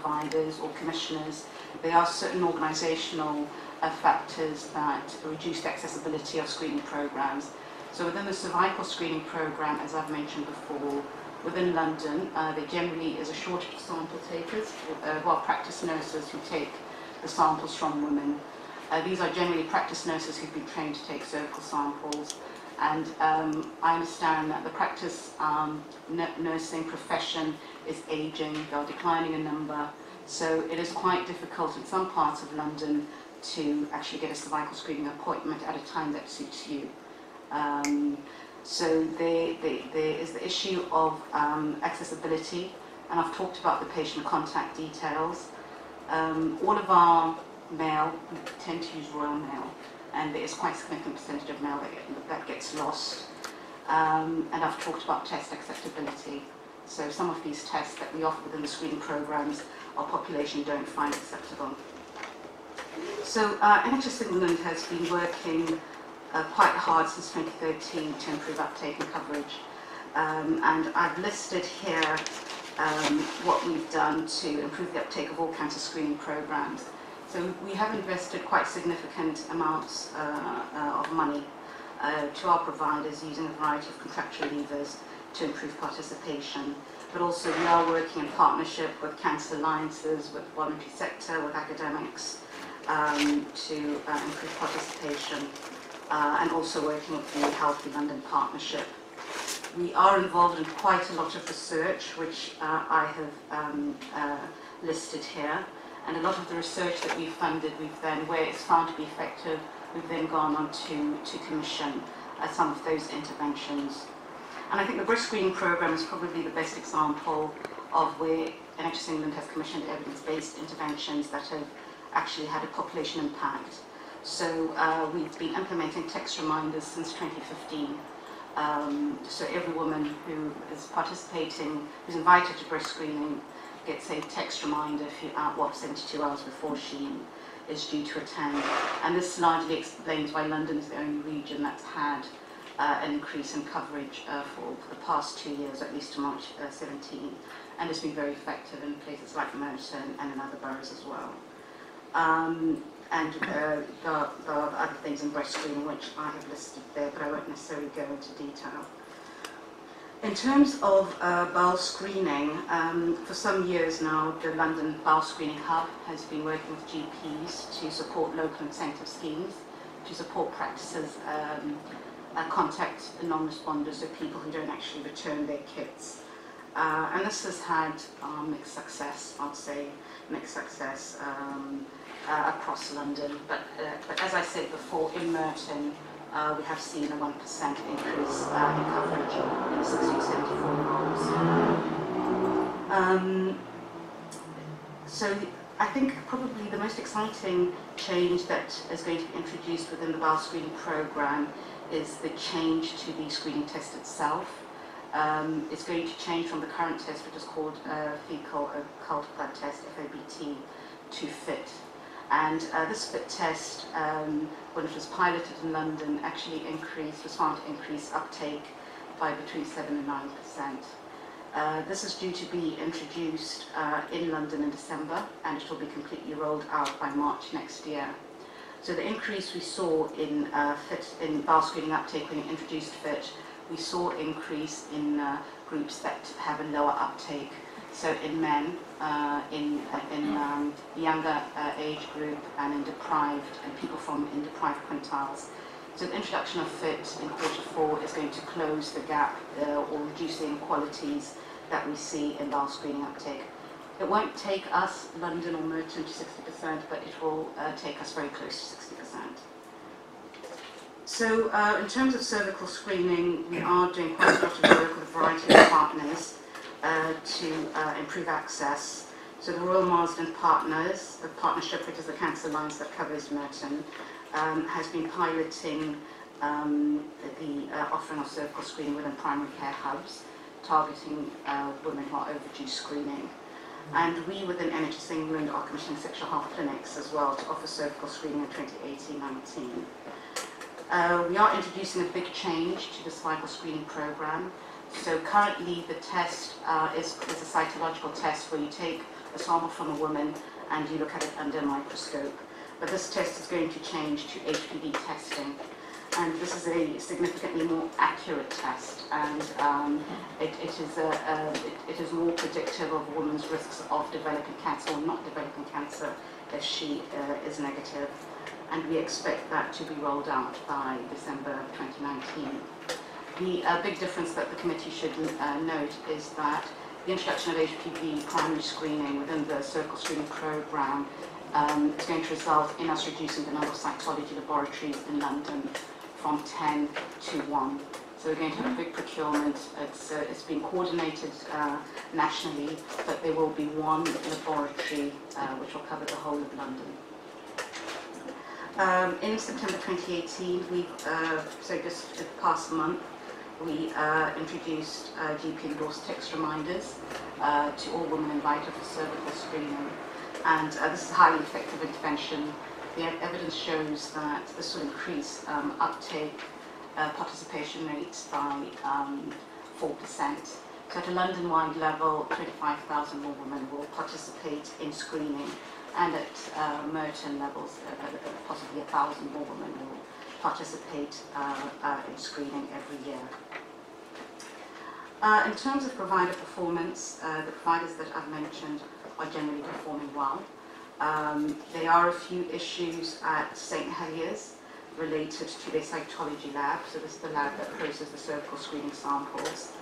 providers or commissioners, there are certain organisational uh, factors that reduce the accessibility of screening programs. So within the cervical screening program, as I've mentioned before, within London, uh, there generally is a shortage of sample takers, uh, well, practice nurses who take the samples from women. Uh, these are generally practice nurses who've been trained to take cervical samples. And um, I understand that the practice um, nursing profession is aging, they're declining in number. So it is quite difficult in some parts of London to actually get a cervical screening appointment at a time that suits you. Um, so there, there, there is the issue of um, accessibility, and I've talked about the patient contact details. Um, all of our mail, tend to use Royal Mail, and there is quite a significant percentage of get, that gets lost. Um, and I've talked about test acceptability. So some of these tests that we offer within the screening programs, our population don't find acceptable. So uh, NHS England has been working uh, quite hard since 2013 to improve uptake and coverage. Um, and I've listed here um, what we've done to improve the uptake of all cancer screening programs. So we have invested quite significant amounts uh, uh, of money uh, to our providers using a variety of contractual levers to improve participation. But also we are working in partnership with cancer alliances, with voluntary sector, with academics um, to uh, improve participation and also working with the Healthy London Partnership. We are involved in quite a lot of research, which uh, I have um, uh, listed here. And a lot of the research that we've funded, we've then, where it's found to be effective, we've then gone on to, to commission uh, some of those interventions. And I think the breast screening program is probably the best example of where NHS England has commissioned evidence-based interventions that have actually had a population impact. So uh, we've been implementing text reminders since 2015. Um, so every woman who is participating, who's invited to breast screening, gets a text reminder few, uh, what, 72 hours before she is due to attend. And this largely explains why London is the only region that's had uh, an increase in coverage uh, for, for the past two years, at least to March uh, 17. And it's been very effective in places like Merton and in other boroughs as well. Um, and uh, there, there, are other things in breast screening which I have listed there, but I won't necessarily go into detail. In terms of uh, bowel screening, um, for some years now, the London Bowel Screening Hub has been working with GPs to support local incentive schemes, to support practices, um, uh, contact non-responders, so people who don't actually return their kits. Uh, and this has had um, mixed success, I'd say, mixed success. Um, uh, across London. But, uh, but as I said before, in Merton, uh, we have seen a 1% increase uh, in coverage in 1674 miles. Um, so I think probably the most exciting change that is going to be introduced within the bowel screening programme is the change to the screening test itself. Um, it's going to change from the current test, which is called uh, fecal occult blood test, FOBT, to FIT, and uh, this fit test, um, when it was piloted in London, actually increased, was found to increase uptake by between 7 and 9 percent. Uh, this is due to be introduced uh, in London in December and it will be completely rolled out by March next year. So the increase we saw in uh, fit in bowel screening uptake when it introduced FIT, we saw increase in uh, groups that have a lower uptake so in men, uh, in, uh, in um, younger uh, age group and in deprived, and people from in deprived quintiles. So the introduction of FIT in quarter four is going to close the gap uh, or reduce the inequalities that we see in bowel screening uptake. It won't take us, London or Merton, to 60%, but it will uh, take us very close to 60%. So uh, in terms of cervical screening, we are doing quite a lot of work with a variety of partners uh, to uh, improve access. So the Royal Marsden Partners, the partnership which is the Cancer Alliance that covers Merton, um, has been piloting um, the uh, offering of cervical screening within primary care hubs, targeting uh, women who are overdue screening. And we within NHS England are commissioning sexual health clinics as well to offer cervical screening in 2018-19. Uh, we are introducing a big change to the cervical screening programme. So currently the test uh, is, is a cytological test where you take a sample from a woman and you look at it under a microscope. But this test is going to change to HPV testing. And this is a significantly more accurate test, and um, it, it, is a, a, it, it is more predictive of a woman's risks of developing cancer or not developing cancer if she uh, is negative. And we expect that to be rolled out by December 2019. The uh, big difference that the committee should uh, note is that the introduction of HPV primary screening within the cervical screening program um, is going to result in us reducing the number of cytology laboratories in London from 10 to 1. So we're going to have a big procurement. It's, uh, it's been coordinated uh, nationally, but there will be one laboratory uh, which will cover the whole of London. Um, in September 2018, we, uh, so just the past month, we uh, introduced uh, GP endorsed text reminders uh, to all women invited for cervical screening. And uh, this is a highly effective intervention. The evidence shows that this will increase um, uptake uh, participation rates by um, 4%. So at a London-wide level, 25,000 more women will participate in screening, and at uh, Merton levels, possibly 1,000 more women will participate uh, uh, in screening every year. Uh, in terms of provider performance, the providers that I've mentioned are generally performing well. Um, there are a few issues at St Heliers related to their cytology lab, so this is the lab that processes the cervical screening samples.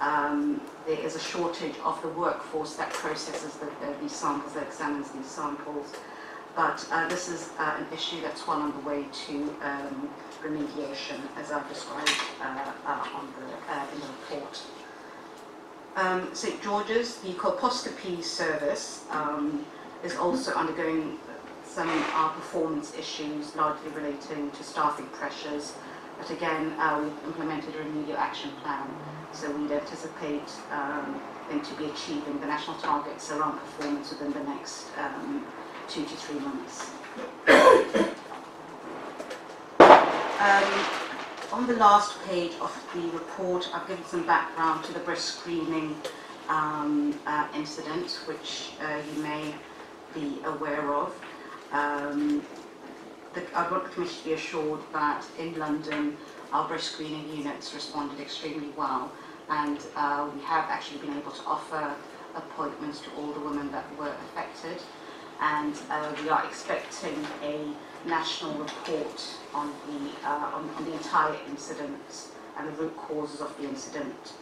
Um, there is a shortage of the workforce that processes the, uh, these samples, that examines these samples. But uh, this is uh, an issue that's well on the way to um, remediation, as I've described uh, uh, on the, uh, in the report. Um, St George's, the colposcopy service, um, is also undergoing some performance issues, largely relating to staffing pressures. But again, we've implemented a remedial action plan, so we'd anticipate um, them to be achieving the national targets around performance within the next um, two to three months. um, on the last page of the report, I've given some background to the breast screening um, uh, incident, which uh, you may be aware of. Um, the, I want the Commission to be assured that in London, our breast screening units responded extremely well, and uh, we have actually been able to offer appointments to all the women that were affected and uh, we are expecting a national report on the, uh, on, on the entire incident and the root causes of the incident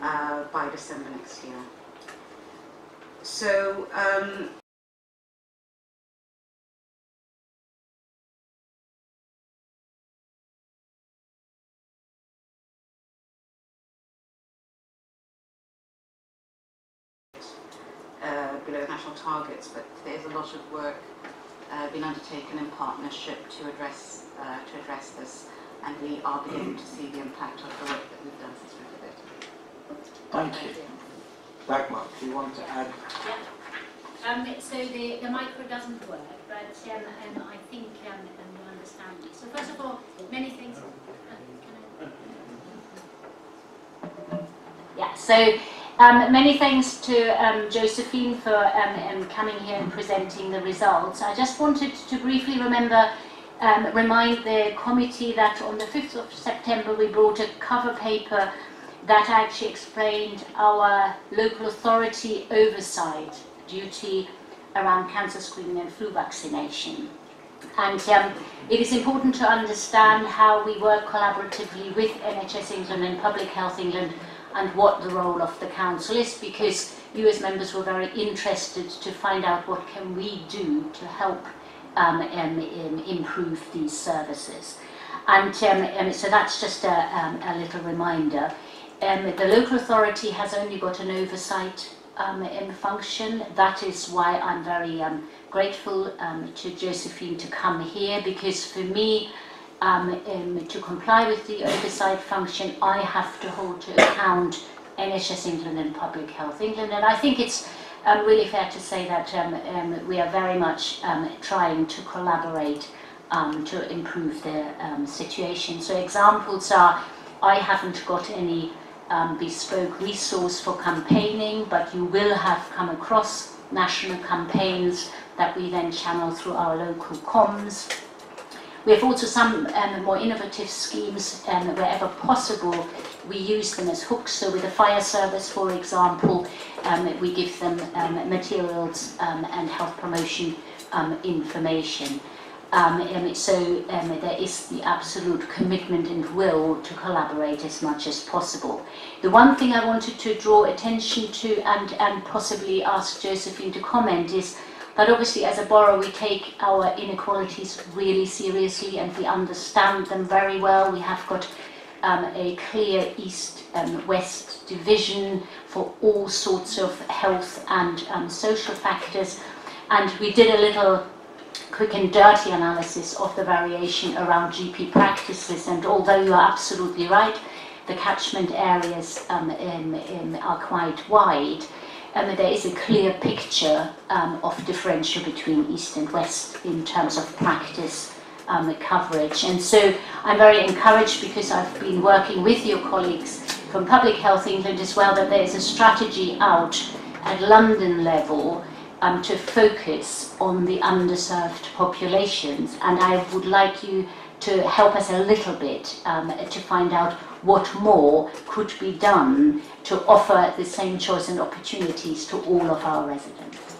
uh, by December next year. So um, targets, but there's a lot of work uh, being undertaken in partnership to address uh, to address this, and we are beginning to see the impact of the work that we've done since we did it. Thank, Thank you. you. Dagmar, do you want to add? Yeah. Um, so the, the micro doesn't work, but um, and I think um, and you understand me. So first of all, many things. Uh, yeah. So um, many thanks to um, Josephine for um, um, coming here and presenting the results. I just wanted to briefly remember, um, remind the committee that on the 5th of September we brought a cover paper that actually explained our local authority oversight duty around cancer screening and flu vaccination. And um, it is important to understand how we work collaboratively with NHS England and Public Health England and what the role of the council is because you as members were very interested to find out what can we do to help um, um, um, improve these services. And um, um, so that's just a, a little reminder. The local authority has only got an oversight function. That is why I'm very grateful to Josephine to come here because for me, um, um, to comply with the oversight function, I have to hold to account NHS England and Public Health England. And I think it's um, really fair to say that um, um, we are very much um, trying to collaborate to improve the situation. So examples are, I haven't got any bespoke resource for campaigning, but you will have come across national campaigns that we then channel through our local comms. We have also some um, more innovative schemes um, wherever possible. We use them as hooks. So with the fire service, for example, um, we give them um, materials um, and health promotion um, information. So there is the absolute commitment and will to collaborate as much as possible. The one thing I wanted to draw attention to and, and possibly ask Josephine to comment is that obviously as a borough we take our inequalities really seriously and we understand them very well. We have got um, a clear east-west um, division for all sorts of health and um, social factors and we did a little quick and dirty analysis of the variation around GP practices and although you are absolutely right the catchment areas um, in, in, are quite wide um, there is a clear picture um, of differential between east and west in terms of practice um, coverage and so I'm very encouraged because I've been working with your colleagues from Public Health England as well that there is a strategy out at London level um, to focus on the underserved populations. And I would like you to help us a little bit um, to find out what more could be done to offer the same choice and opportunities to all of our residents.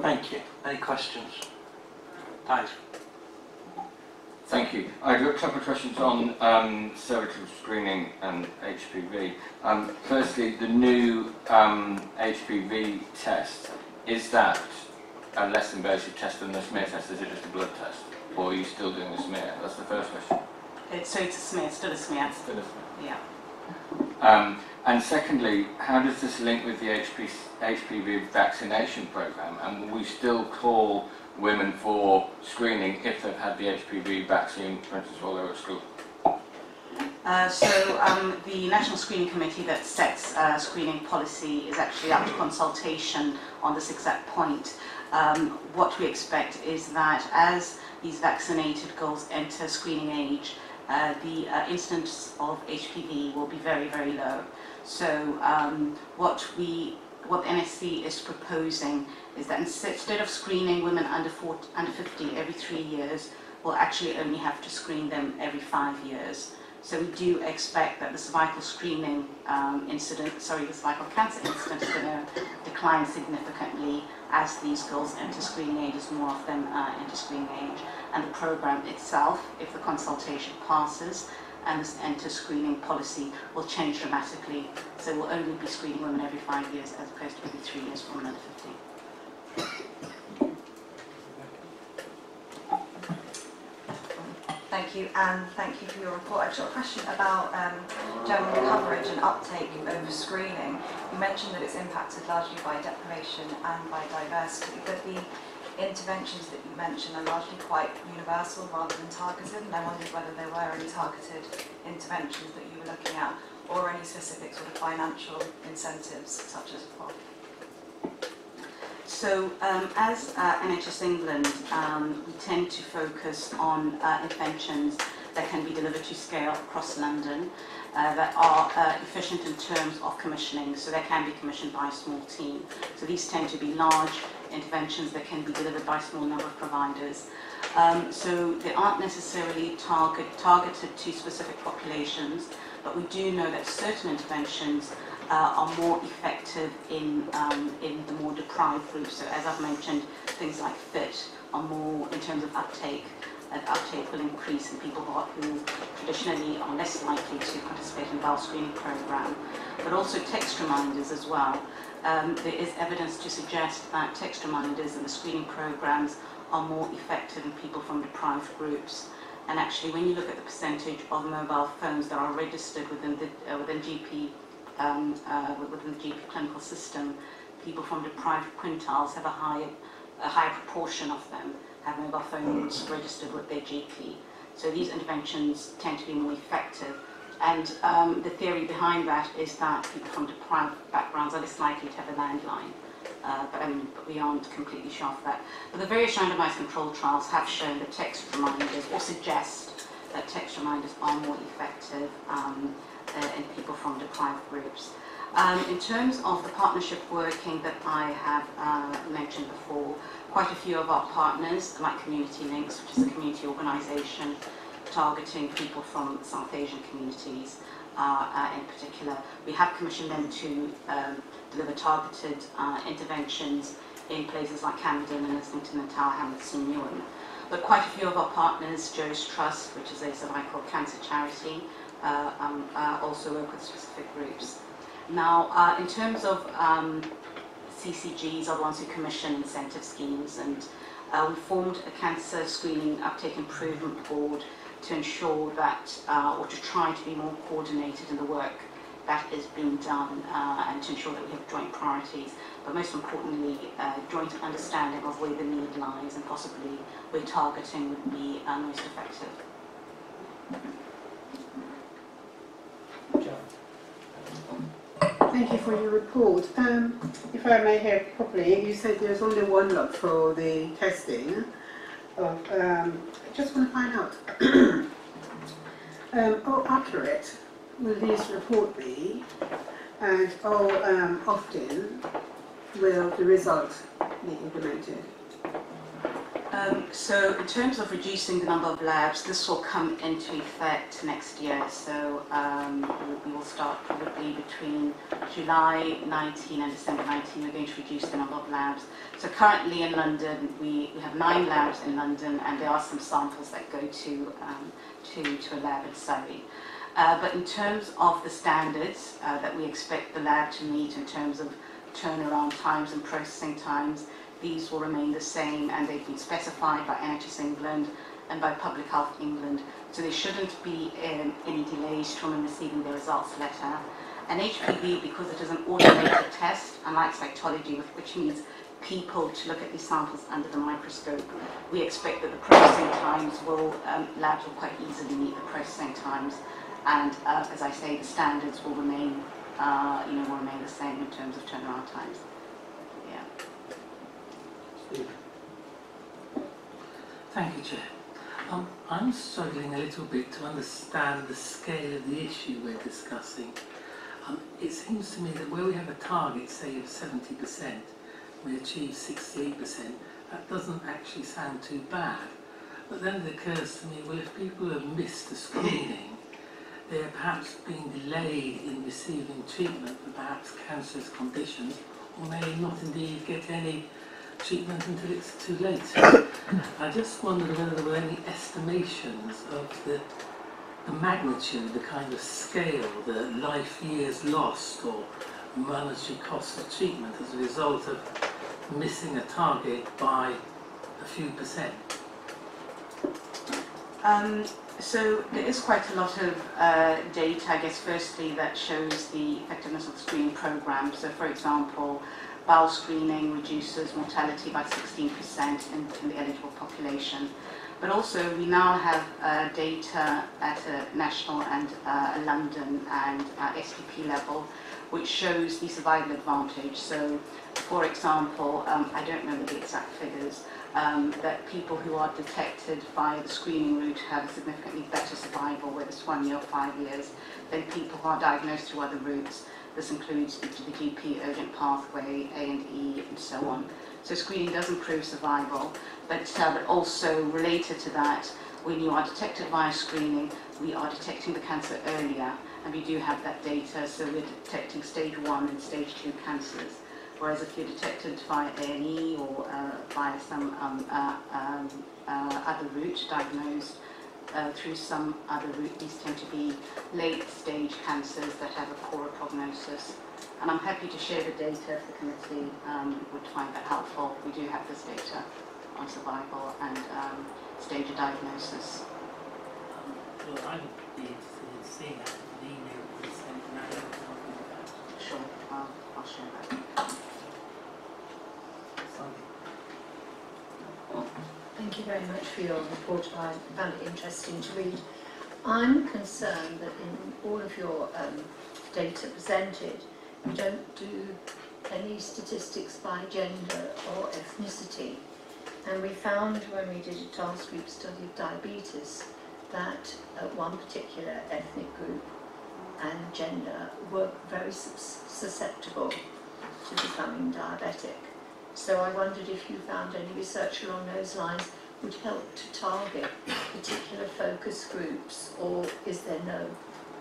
Thank you. Any questions? Thanks. Thank you. I've got a couple of questions on um, cervical screening and HPV. Um, firstly, the new um, HPV test, is that a less invasive test than the smear test? Is it just a blood test? Or are you still doing the smear? That's the first question. It's, so it's a smear, still a smear. Still a smear. Yeah. Um, and secondly, how does this link with the HP, HPV vaccination program? And will we still call women for screening if they've had the HPV vaccine, for instance, while they were at school? Uh, so um, the National Screening Committee that sets uh, screening policy is actually up to consultation on this exact point. Um, what we expect is that as these vaccinated girls enter screening age, uh, the uh, incidence of HPV will be very, very low. So um, what we what the NSC is proposing is that instead of screening women under, 40, under 50 every three years, we'll actually only have to screen them every five years. So we do expect that the cervical screening um, incident, sorry, the cervical cancer incident is going to decline significantly as these girls enter screening age, as more of them uh, enter screening age. And the program itself, if the consultation passes, and this enter screening policy will change dramatically. So we'll only be screening women every five years as opposed to every three years for women under 50. Thank you, and thank you for your report. I've got a question about um, general coverage and uptake over screening. You mentioned that it's impacted largely by deprivation and by diversity, but the interventions that you mentioned are largely quite universal rather than targeted, and I wondered whether there were any targeted interventions that you were looking at, or any specific sort of financial incentives, such as well. So um, as uh, NHS England, um, we tend to focus on uh, interventions that can be delivered to scale across London uh, that are uh, efficient in terms of commissioning, so they can be commissioned by a small team. So these tend to be large interventions that can be delivered by a small number of providers. Um, so they aren't necessarily target, targeted to specific populations, but we do know that certain interventions uh, are more effective in, um, in the more deprived groups. So as I've mentioned, things like FIT are more in terms of uptake. That uptake will increase in people who, are, who traditionally are less likely to participate in bowel screening program, but also text reminders as well. Um, there is evidence to suggest that text reminders and the screening programs are more effective in people from deprived groups. And actually, when you look at the percentage of mobile phones that are registered within the uh, within GP um, uh, within the GP clinical system, people from deprived quintiles have a higher, a higher proportion of them have mobile phones registered with their GP. So these interventions tend to be more effective. And um, the theory behind that is that people from deprived backgrounds are less likely to have a landline. Uh, but, um, but we aren't completely sure of that. But the various randomized control trials have shown that text reminders, or suggest that text reminders are more effective um, uh, in people from deprived groups. Um, in terms of the partnership working that I have uh, mentioned before, quite a few of our partners, like Community Links, which is a community organisation targeting people from South Asian communities uh, uh, in particular, we have commissioned them to um, deliver targeted uh, interventions in places like Camden and Islington and Tower Hamlets and Newham. But quite a few of our partners, Jo's Trust, which is a cervical cancer charity, uh, um, also work with specific groups. Now, in terms of um, CCGs are the ones who commission incentive schemes and uh, we formed a cancer screening uptake improvement board to ensure that, uh, or to try to be more coordinated in the work that is being done uh, and to ensure that we have joint priorities, but most importantly, uh, joint understanding of where the need lies and possibly where targeting would be uh, most effective. Thank you for your report. Um, if I may hear properly, you said there's only one lot for the testing. Of, um, I just want to find out um, how accurate will this report be, and how um, often will the results be implemented? Um, so in terms of reducing the number of labs, this will come into effect next year. So um, we will start probably between July 19 and December 19. We're going to reduce the number of labs. So currently in London, we, we have nine labs in London, and there are some samples that go to um, to, to a lab in Surrey. Uh, but in terms of the standards uh, that we expect the lab to meet in terms of turnaround times and processing times, these will remain the same and they've been specified by NHS England and by Public Health England. So there shouldn't be um, any delays from receiving their results letter. And HPV, because it is an automated test, unlike cytology, which means people to look at these samples under the microscope, we expect that the processing times will, um, labs will quite easily meet the processing times. And uh, as I say, the standards will remain, uh, you know, will remain the same in terms of turnaround times. Thank you, Chair. Um, I'm struggling a little bit to understand the scale of the issue we're discussing. Um, it seems to me that where we have a target, say, of 70%, we achieve 68%, that doesn't actually sound too bad. But then it occurs to me, well, if people have missed the screening, they're perhaps being delayed in receiving treatment for perhaps cancerous conditions, or may not indeed get any treatment until it's too late. I just wondered whether there were any estimations of the, the magnitude, the kind of scale, the life years lost or monetary cost of treatment as a result of missing a target by a few percent. Um, so there is quite a lot of uh, data, I guess, firstly, that shows the effectiveness of the screening program. So, for example, bowel screening reduces mortality by 16% in, in the eligible population. But also, we now have uh, data at a national and uh, London and uh, STP level, which shows the survival advantage. So, for example, um, I don't remember the exact figures, um, that people who are detected via the screening route have significantly better survival, whether it's one year or five years, than people who are diagnosed through other routes. This includes the, the GP urgent pathway, A&E, and so on. So screening does improve survival, but, uh, but also related to that, when you are detected via screening, we are detecting the cancer earlier, and we do have that data, so we're detecting stage one and stage two cancers. Whereas if you're detected via A&E or uh, via some um, uh, um, uh, other route, diagnosed uh, through some other route, these tend to be late stage cancers that have a poorer prognosis. And I'm happy to share the data if the committee um, would find that helpful. We do have this data on survival and um, stage of diagnosis. Um, well, I would be interested in seeing that in an email was sent and I don't know about Sure, I'll, I'll share that. something. Thank you very much for your report. I found it interesting to read. I'm concerned that in all of your um, data presented, you don't do any statistics by gender or ethnicity. And we found when we did a task group study of diabetes that uh, one particular ethnic group and gender were very susceptible to becoming diabetic. So I wondered if you found any research along those lines would help to target particular focus groups, or is there no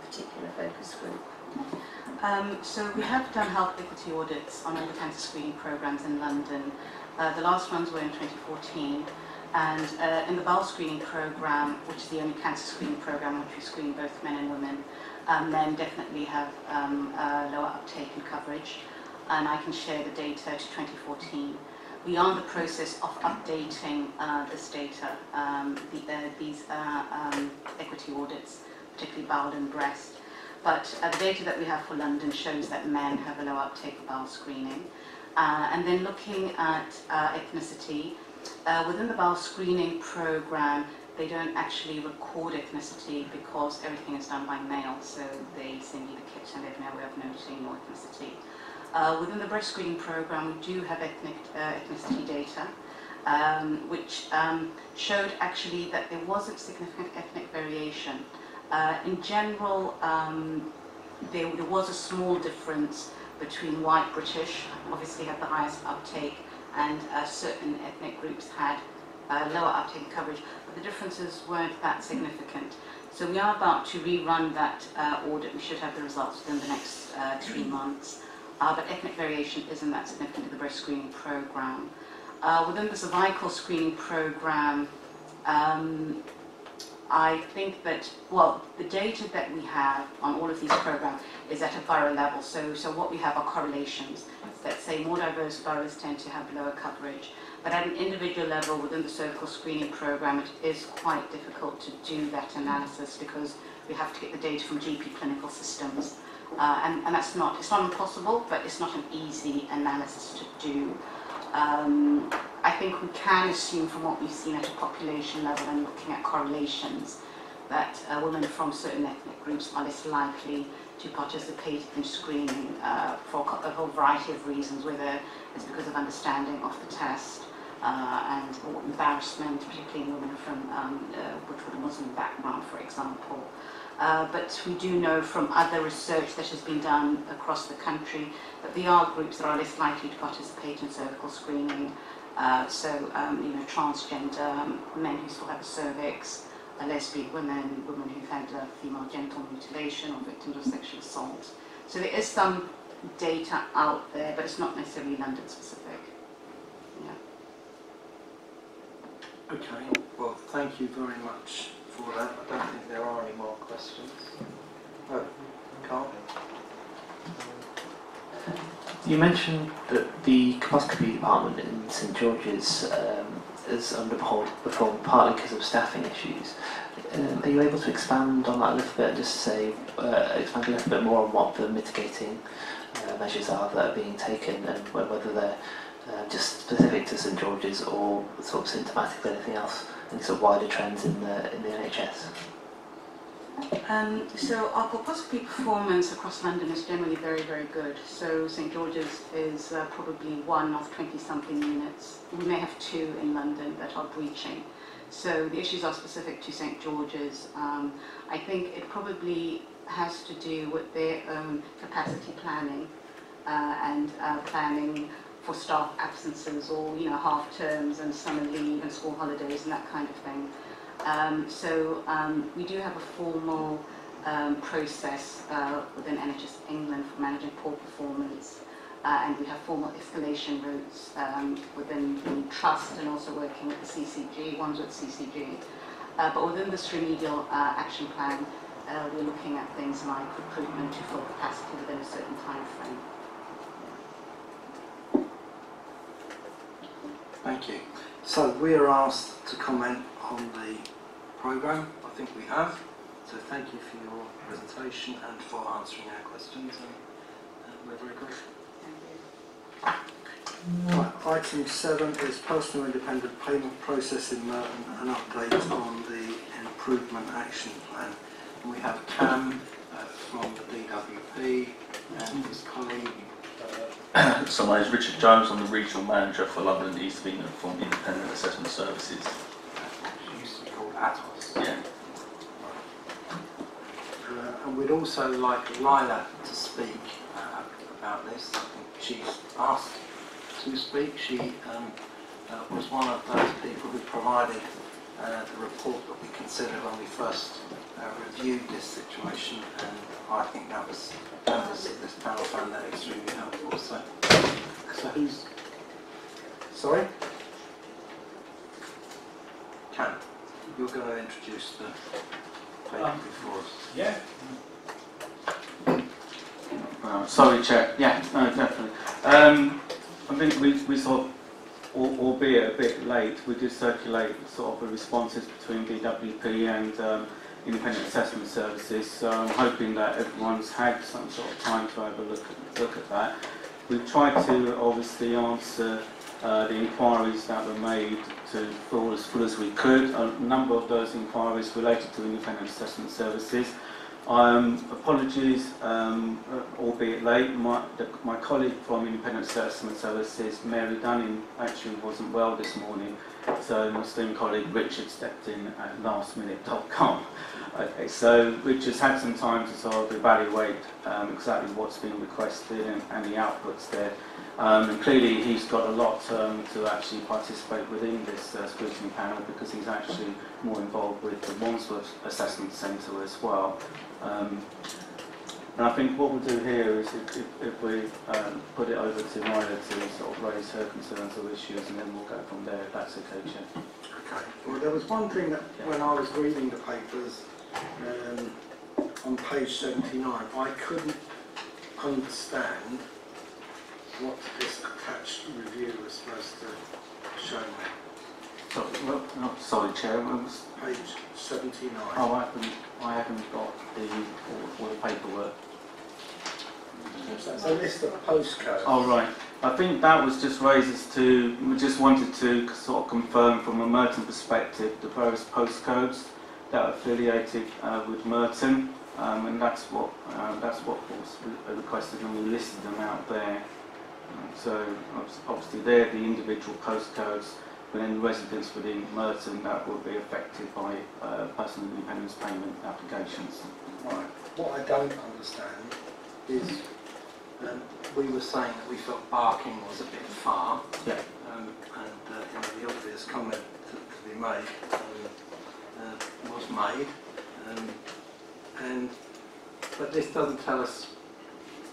particular focus group? Um, so we have done health equity audits on all the cancer screening programs in London. Uh, the last ones were in 2014. And uh, in the bowel screening program, which is the only cancer screening program which we screen both men and women, um, men definitely have um, uh, lower uptake and coverage. And I can share the data to 2014. We are in the process of updating uh, this data, um, the, uh, these uh, um, equity audits, particularly bowel and breast. But uh, the data that we have for London shows that men have a low uptake of bowel screening. Uh, and then looking at uh, ethnicity, within the bowel screening program, they don't actually record ethnicity because everything is done by mail, so they send you the kit and they have no way of noting your ethnicity. Uh, within the breast screening program, we do have ethnic, uh, ethnicity data, um, which um, showed actually that there wasn't significant ethnic variation. Uh, in general, um, there, there was a small difference between white British, obviously had the highest uptake, and uh, certain ethnic groups had uh, lower uptake coverage, but the differences weren't that significant. So we are about to rerun that uh, audit. We should have the results within the next three months. Uh, but ethnic variation isn't that significant in the breast screening program. Uh, within the cervical screening program, um, I think that, well, the data that we have on all of these programs is at a borough level. So, so what we have are correlations that say more diverse boroughs tend to have lower coverage. But at an individual level within the cervical screening program, it is quite difficult to do that analysis because we have to get the data from GP clinical systems. Uh, and, and that's not, it's not impossible, but it's not an easy analysis to do. Um, I think we can assume from what we've seen at a population level and looking at correlations that uh, women from certain ethnic groups are less likely to participate in screening uh, for a whole variety of reasons, whether it's because of understanding of the test uh, and embarrassment, particularly in women from um, uh, with a Muslim background, for example. Uh, but we do know from other research that has been done across the country that there are groups that are less likely to participate in cervical screening. Uh, so, um, you know, transgender um, men who still have a cervix, uh, lesbian women, women who've had female genital mutilation or victims of sexual assault. So there is some data out there, but it's not necessarily London specific. Yeah. Okay, well, thank you very much that. I don't think there are any more questions. Oh? You mentioned that the colposcopy department in St George's um, is underperformed partly because of staffing issues. Um, are you able to expand on that a little bit just say, uh, expand a little bit more on what the mitigating uh, measures are that are being taken and whether they're uh, just specific to St George's or sort of symptomatic of anything else, any sort of wider trends in the, in the NHS? Um, so our colposcopy performance across London is generally very, very good. So St George's is uh, probably one of 20-something units. We may have two in London that are breaching. So the issues are specific to St George's. Um, I think it probably has to do with their own capacity planning uh, and uh, planning for staff absences or you know half terms and summer leave and school holidays and that kind of thing. Um, so um, we do have a formal um, process uh, within NHS England for managing poor performance uh, and we have formal escalation routes um, within the trust and also working with the CCG, ones with CCG. Uh, but within this remedial uh, action plan, uh, we're looking at things like recruitment to full capacity within a certain time frame. Thank you. So we are asked to comment on the programme. I think we have. So thank you for your presentation and for answering our questions. And, uh, we're very grateful. Right, item seven is personal independent payment process in Merton, an update on the improvement action plan. And we have Cam uh, from the DWP and his colleague. So my name is Richard Jones, I'm the Regional Manager for London and East of England from Independent Assessment Services. Actually used to be called Atos. Yeah. Uh, and we'd also like Lila to speak uh, about this. I think she's asked to speak. She um, uh, was one of those people who provided uh, the report that we considered when we first uh, reviewed this situation, and I think that was members of this panel found that extremely helpful. So, so who's sorry? Cam, you're going to introduce the paper Um, before us. Yeah. Uh, sorry, Chair. Yeah, no, definitely. Um, I think we, we sort of, albeit a bit late, we did circulate sort of the responses between DWP and um, Independent Assessment Services. So I'm hoping that everyone's had some sort of time to have a look at, look at that. We've tried to obviously answer uh, the inquiries that were made to full as full as we could. A number of those inquiries related to Independent Assessment Services. Um, apologies, um, albeit late. My, the, my colleague from Independent Assessment Services, Mary Dunning, actually wasn't well this morning, so my esteemed colleague Richard stepped in at lastminute.com. Okay, so Richard's had some time to sort of evaluate um, exactly what's been requested and, and the outputs there. Um, and clearly he's got a lot um, to actually participate within this uh, scrutiny panel because he's actually more involved with the Wandsworth Assessment Centre as well. Um, and I think what we'll do here is if, if, if we um, put it over to Myla to sort of raise her concerns or issues and then we'll go from there if that's okay, Chair. Okay. Well, there was one thing that when I was reading the papers um, on page 79, I couldn't understand what this attached review was supposed to show me. So, well, no, sorry, Chair, it was, Page 79. oh, I haven't, I haven't got the, all, all the paperwork. It's a list of postcodes. Oh, right. I think that was just raises to, we just wanted to sort of confirm from a Merton perspective the various postcodes that affiliated uh, with Merton, um, and that's what um, that's what was re- requested, and we listed them out there. Um, so obviously they're the individual postcodes, but then residents within Merton that will be affected by uh, personal independence payment applications. Right. What I don't understand is um, we were saying that we felt Barking was a bit far. Yeah. Um, and uh, you know, the obvious comment to, to be made um, uh, was made. Um, and but this doesn't tell us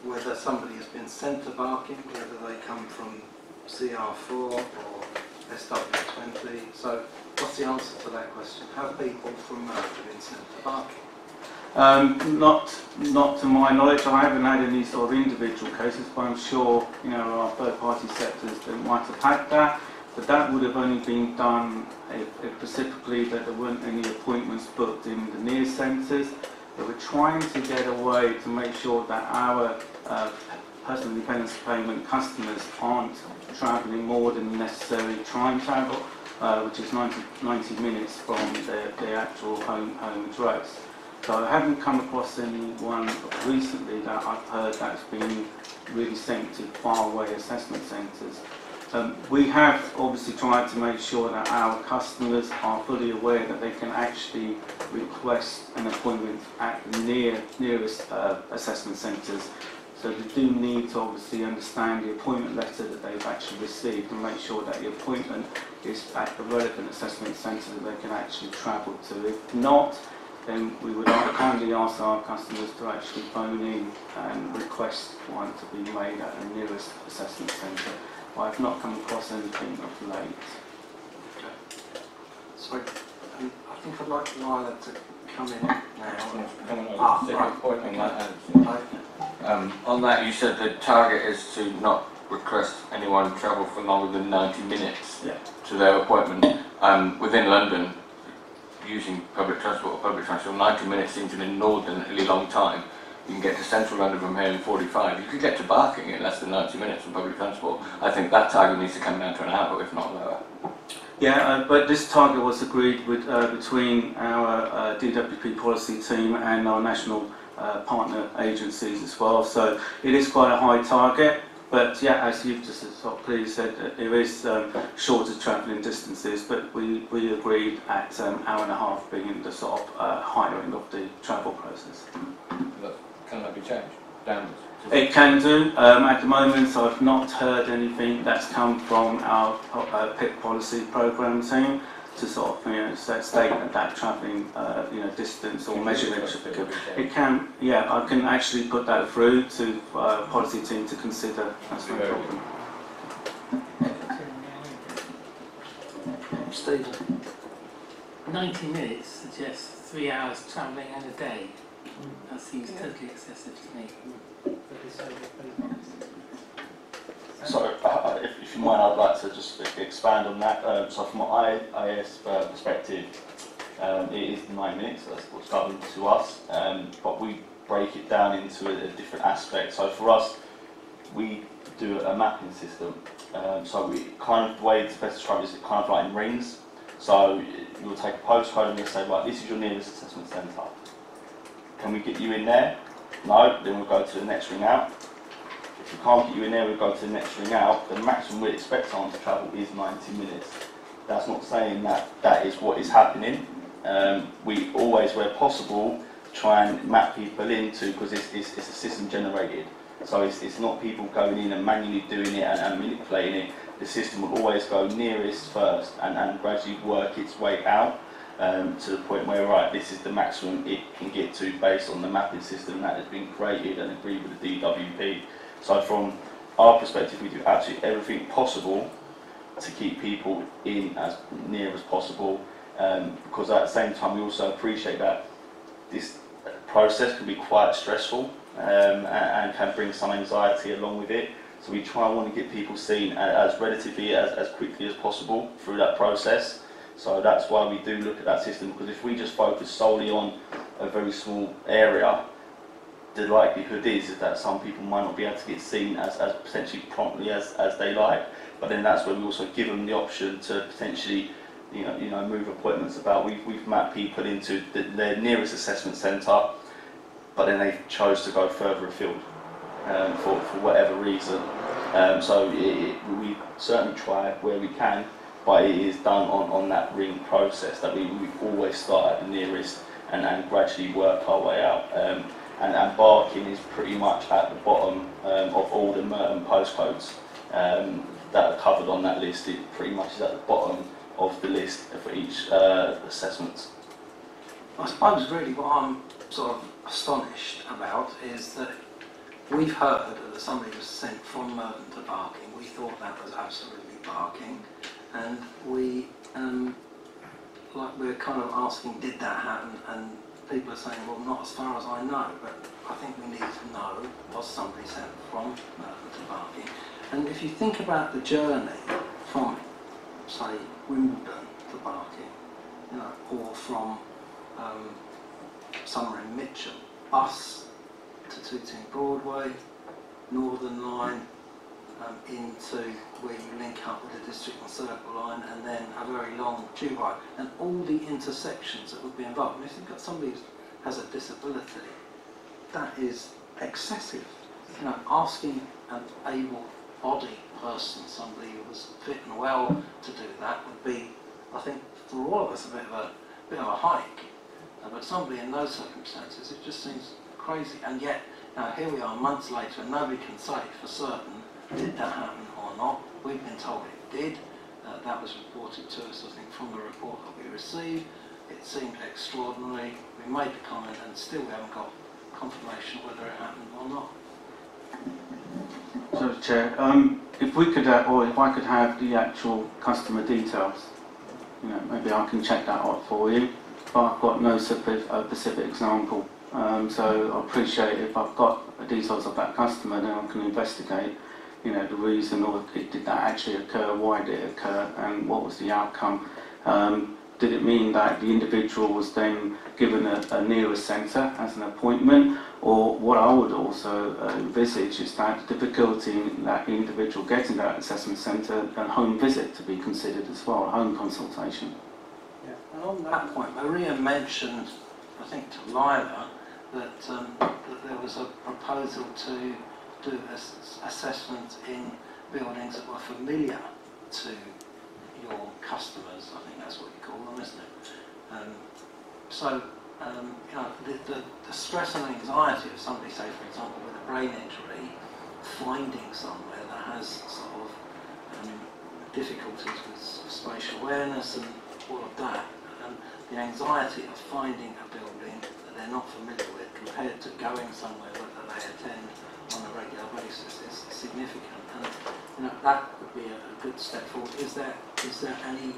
whether somebody has been sent to Barking, whether they come from CR4 or SW20. So what's the answer to that question? Have people from Merton been sent to Barking? Um, not, not to my knowledge. I haven't had any sort of individual cases, but I'm sure you know our third-party sectors might have had that. But that would have only been done if, if specifically that there weren't any appointments booked in the near centres. But we're trying to get a way to make sure that our uh, personal independence payment customers aren't travelling more than the necessary time travel, uh, which is 90, 90 minutes from their, their actual home, home address. So I haven't come across anyone recently that I've heard that's been really sent to faraway assessment centres. Um, we have obviously tried to make sure that our customers are fully aware that they can actually request an appointment at the near, nearest uh, assessment centres. So they do need to obviously understand the appointment letter that they've actually received and make sure that the appointment is at the relevant assessment centre that they can actually travel to. If not, then we would kindly ask our customers to actually phone in and request one to be made at the nearest assessment centre. But I've not come across anything of late. So um, I think I'd like Lila to come in now. Can Ah, a right. point on that, Um, on that, you said the target is to not request anyone travel for longer than 90 minutes Yeah. to their appointment. Um, within London, using public transport or public transport, 90 minutes seems an inordinately long time. You can get to central London from here in 45. You could get to Barking in less than 90 minutes from public transport. I think that target needs to come down to an hour, if not lower. Yeah, uh, but this target was agreed with, uh, between our uh, DWP policy team and our national uh, partner agencies as well. So it is quite a high target. But yeah, as you've just clearly said, uh, there is um, shorter travelling distances, but we, we agreed at um, hour and a half being the sort of uh, higher end of the travel process. That- Can that be changed downwards? It can do. Um, at the moment, I've not heard anything that's come from our po- uh, PIP policy programme team to sort of, you know, state that that travelling, uh, you know, distance or measurement should be good. It can, yeah, I can actually put that through to uh, policy team to consider. That's no Very good. problem. Stephen, 90 minutes suggests three hours travelling and a day. That seems totally excessive to me. So, uh, if, if you mind, I'd like to just expand on that. Um, so, from an IAS uh, perspective, um, it is nine minutes, that's what's governed to us, um, but we break it down into a, a different aspect. So, for us, we do a mapping system. Um, so, we kind of, the way it's best described is it kind of like in rings. So, you'll take a postcode and you'll say, right, this is your nearest assessment centre. Can we get you in there? No, then we'll go to the next ring out. If we can't get you in there, we'll go to the next ring out. The maximum we expect someone to travel is 90 minutes. That's not saying that that is what is happening. Um, we always, where possible, try and map people into, because it's, it's, it's a system generated. So it's, it's not people going in and manually doing it and, and manipulating it. The system will always go nearest first and, and gradually work its way out um, to the point where, right, this is the maximum it can get to based on the mapping system that has been created and agreed with the DWP. So from our perspective, we do absolutely everything possible to keep people in as near as possible, um, because at the same time we also appreciate that this process can be quite stressful um, and, and can bring some anxiety along with it. So we try and want to get people seen as relatively as, as quickly as possible through that process. So that's why we do look at that system, because if we just focus solely on a very small area, the likelihood is, that some people might not be able to get seen as, as potentially promptly as, as they like. But then that's where we also give them the option to potentially, you know, you know, move appointments about. We've, we've mapped people into the, their nearest assessment centre, but then they chose to go further afield um, for, for whatever reason. Um, so it, it, we certainly try where we can, but it is done on, on that ring process that we, we always start at the nearest and, and gradually work our way out. Um, and, and Barking is pretty much at the bottom um, of all the Merton postcodes um, that are covered on that list. It pretty much is at the bottom of the list for each uh, assessment. I suppose really what I'm sort of astonished about is that we've heard that somebody was sent from Merton to Barking. We thought that was absolutely Barking, and we, um, like, we're kind of asking, did that happen? And people are saying, well, not as far as I know, but I think we need to know was somebody sent from Merton to Barking. And if you think about the journey from, say, Wimbledon to Barking, you know, or from um, somewhere in Mitcham, bus to Tooting Broadway, Northern Line um, into where you link up with the District and Circle Line, and then a very long tube ride, and all the intersections that would be involved. And if you've got somebody who has a disability, that is excessive. You know, asking an able-bodied person, somebody who was fit and well, to do that would be, I think, for all of us, a bit of a bit of a hike. Uh, but somebody in those circumstances, it just seems crazy. And yet, now here we are months later, and nobody can say for certain did that happen or not. We've been told it did. Uh, that was reported to us, I think, from the report that we received. It seemed extraordinary. We made the comment, and still we haven't got confirmation whether it happened or not. So, Chair, um, if we could, uh, or if I could have the actual customer details, you know, maybe I can check that out for you. But I've got no specific, uh, specific example. Um, so I appreciate if I've got the details of that customer, then I can investigate, you know, the reason or did did that actually occur, why did it occur, and what was the outcome. Um, did it mean that the individual was then given a, a nearest centre as an appointment, or what I would also uh, envisage is that the difficulty in that individual getting that assessment centre and home visit to be considered as well, home consultation. Yeah. And on that point, Maria mentioned, I think to Lila, that, um, that there was a proposal to do ass- assessment in buildings that were familiar to your customers. I think that's what you call them, isn't it? Um, so um, you know, the, the, the stress and anxiety of somebody, say for example, with a brain injury, finding somewhere that has sort of um, difficulties with spatial awareness and all of that, and the anxiety of finding a building that they're not familiar with compared to going somewhere that they attend on a regular basis is significant. And you know, that would be a, a good step forward. Is there is there any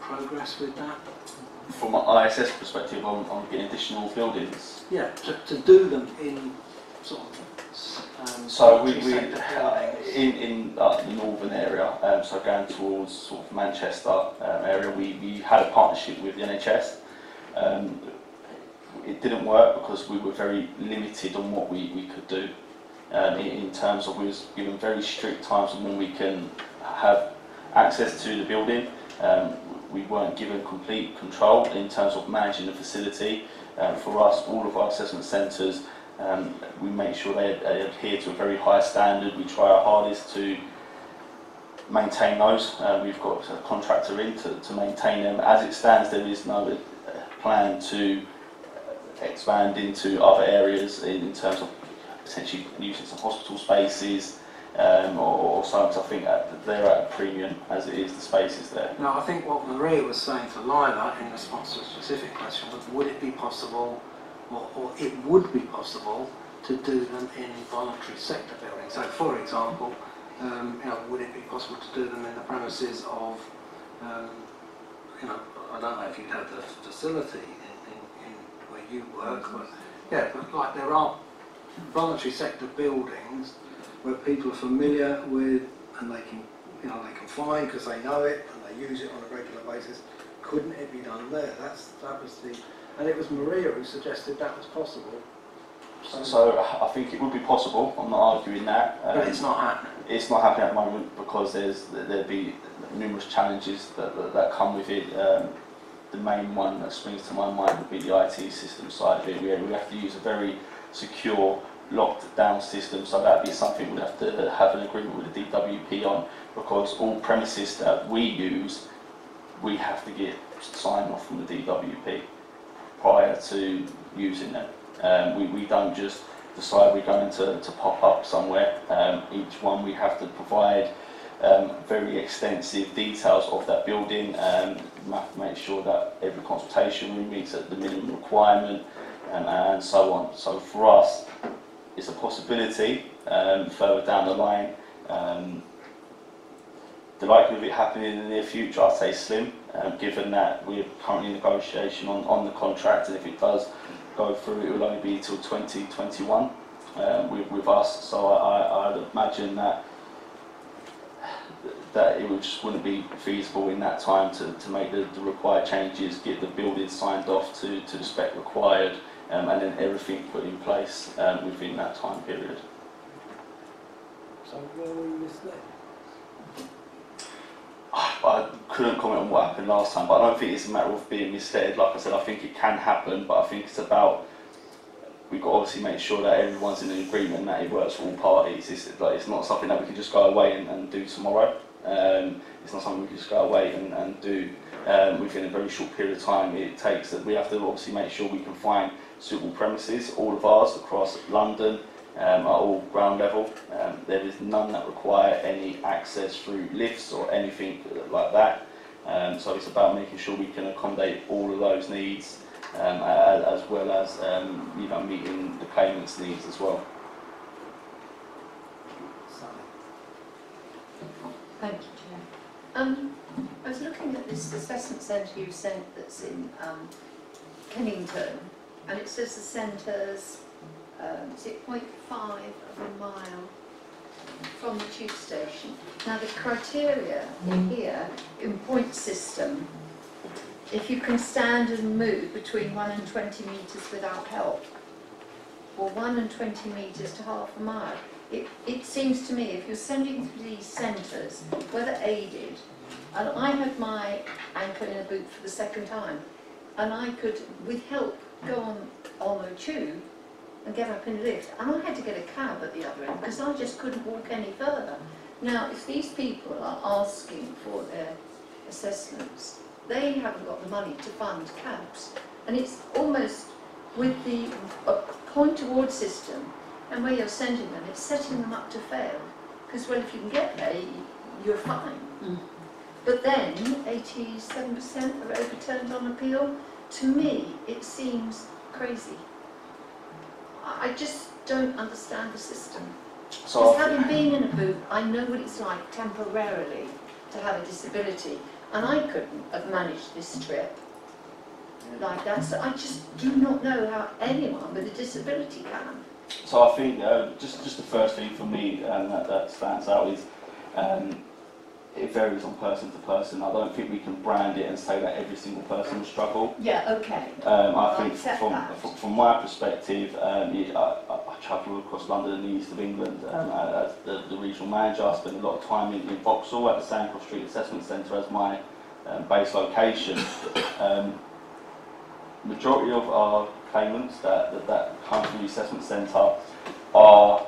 progress with that? From an IAS perspective, on, on getting additional buildings. Yeah, to, to do them in sort of um, So we, we uh, in in uh, the northern area, um, so going towards sort of Manchester um, area, we, we had a partnership with the NHS. Um, it didn't work because we were very limited on what we, we could do. Um, in, in terms of we was given very strict times when we can have access to the building. Um, we weren't given complete control in terms of managing the facility. Um, for us, all of our assessment centres um, we make sure they, they adhere to a very high standard. We try our hardest to maintain those. Uh, we've got a contractor in to, to maintain them. As it stands, there is no uh, plan to expand into other areas in, in terms of potentially using some hospital spaces um, or, or something. I think that they're at a premium as it is, the spaces there. No, I think what Maria was saying to Lila in response to a specific question was, would it be possible, or, or it would be possible, to do them in voluntary sector buildings? So, for example, um, you know, would it be possible to do them in the premises of, um, you know, I don't know if you'd have the facility work, but yeah, but like there are voluntary sector buildings where people are familiar with and they can, you know, they can find because they know it and they use it on a regular basis. Couldn't it be done there? That's that was the, and it was Maria who suggested that was possible. So I think it would be possible. I'm not arguing that. but Um, it's not happening. it's not happening at the moment because there's there'd be numerous challenges that, that, that come with it. Um, the main one that springs to my mind would be the IT system side of it. We, have to use a very secure, locked down system, so that'd be something we'd have to have an agreement with the DWP on because all premises that we use, we have to get sign off from the DWP prior to using them. Um, we, we don't just decide we're going to, to pop up somewhere. Um, each one we have to provide um, very extensive details of that building to make sure that every consultation room meets at the minimum requirement and, and so on. So for us, it's a possibility um, further down the line. Um, the likelihood of it happening in the near future, I'd say slim, um, given that we're currently in negotiation on, on the contract and if it does go through, it will only be till 2021 um, with, with us. So I, I, I'd imagine that that it would just wouldn't be feasible in that time to, to make the, the required changes, get the building signed off to, to the spec required, um, and then everything put in place um, within that time period. So where were you misled? I couldn't comment on what happened last time, but I don't think it's a matter of being misled. Like I said, I think it can happen, but I think it's about we've got to obviously make sure that everyone's in agreement that it works for all parties. It's, like, it's not something that we can just go away and, and do tomorrow. Um, it's not something we can just go away and, and do um, within a very short period of time. It takes that we have to obviously make sure we can find suitable premises, all of ours across London, um, at all ground level. Um, there is none that require any access through lifts or anything like that. Um, so it's about making sure we can accommodate all of those needs um, as well as you know meeting the claimant's needs as well. Thank you, Chair. Um, I was looking at this assessment centre you sent that's in um, Kennington, and it says the centre's, um, is it 0.5 of a mile from the tube station. Now the criteria in here, in point system, if you can stand and move between 1 and 20 metres without help, or 1 and 20 metres to half a mile, it, it seems to me if you're sending these centres, whether aided, and I had my ankle in a boot for the second time, and I could, with help, go on, on a tube and get up in the lift, and I had to get a cab at the other end because I just couldn't walk any further. Now, if these people are asking for their assessments they haven't got the money to fund cabs. And it's almost with the uh, point award system and where you're sending them, it's setting them up to fail. Because, well, if you can get there, you're fine. Mm. But then 87% are overturned on appeal. To me, it seems crazy. I I just don't understand the system. So Because I having been in a booth, I know what it's like temporarily to have a disability. And I couldn't have managed this trip like that. So I just do not know how anyone with a disability can. So I think uh, just just the first thing for me um, that, that stands out is um, it varies on person to person. I don't think we can brand it and say that every single person will struggle. Yeah, okay. Um, I I think accept from, from from my perspective, um, yeah, I, I, I travel across London and the east of England um, as the, the regional manager. I spend a lot of time in, in Vauxhall at the Sandcross Street Assessment Centre as my um, base location. Um, majority of our claimants that, that, that come from the assessment centre are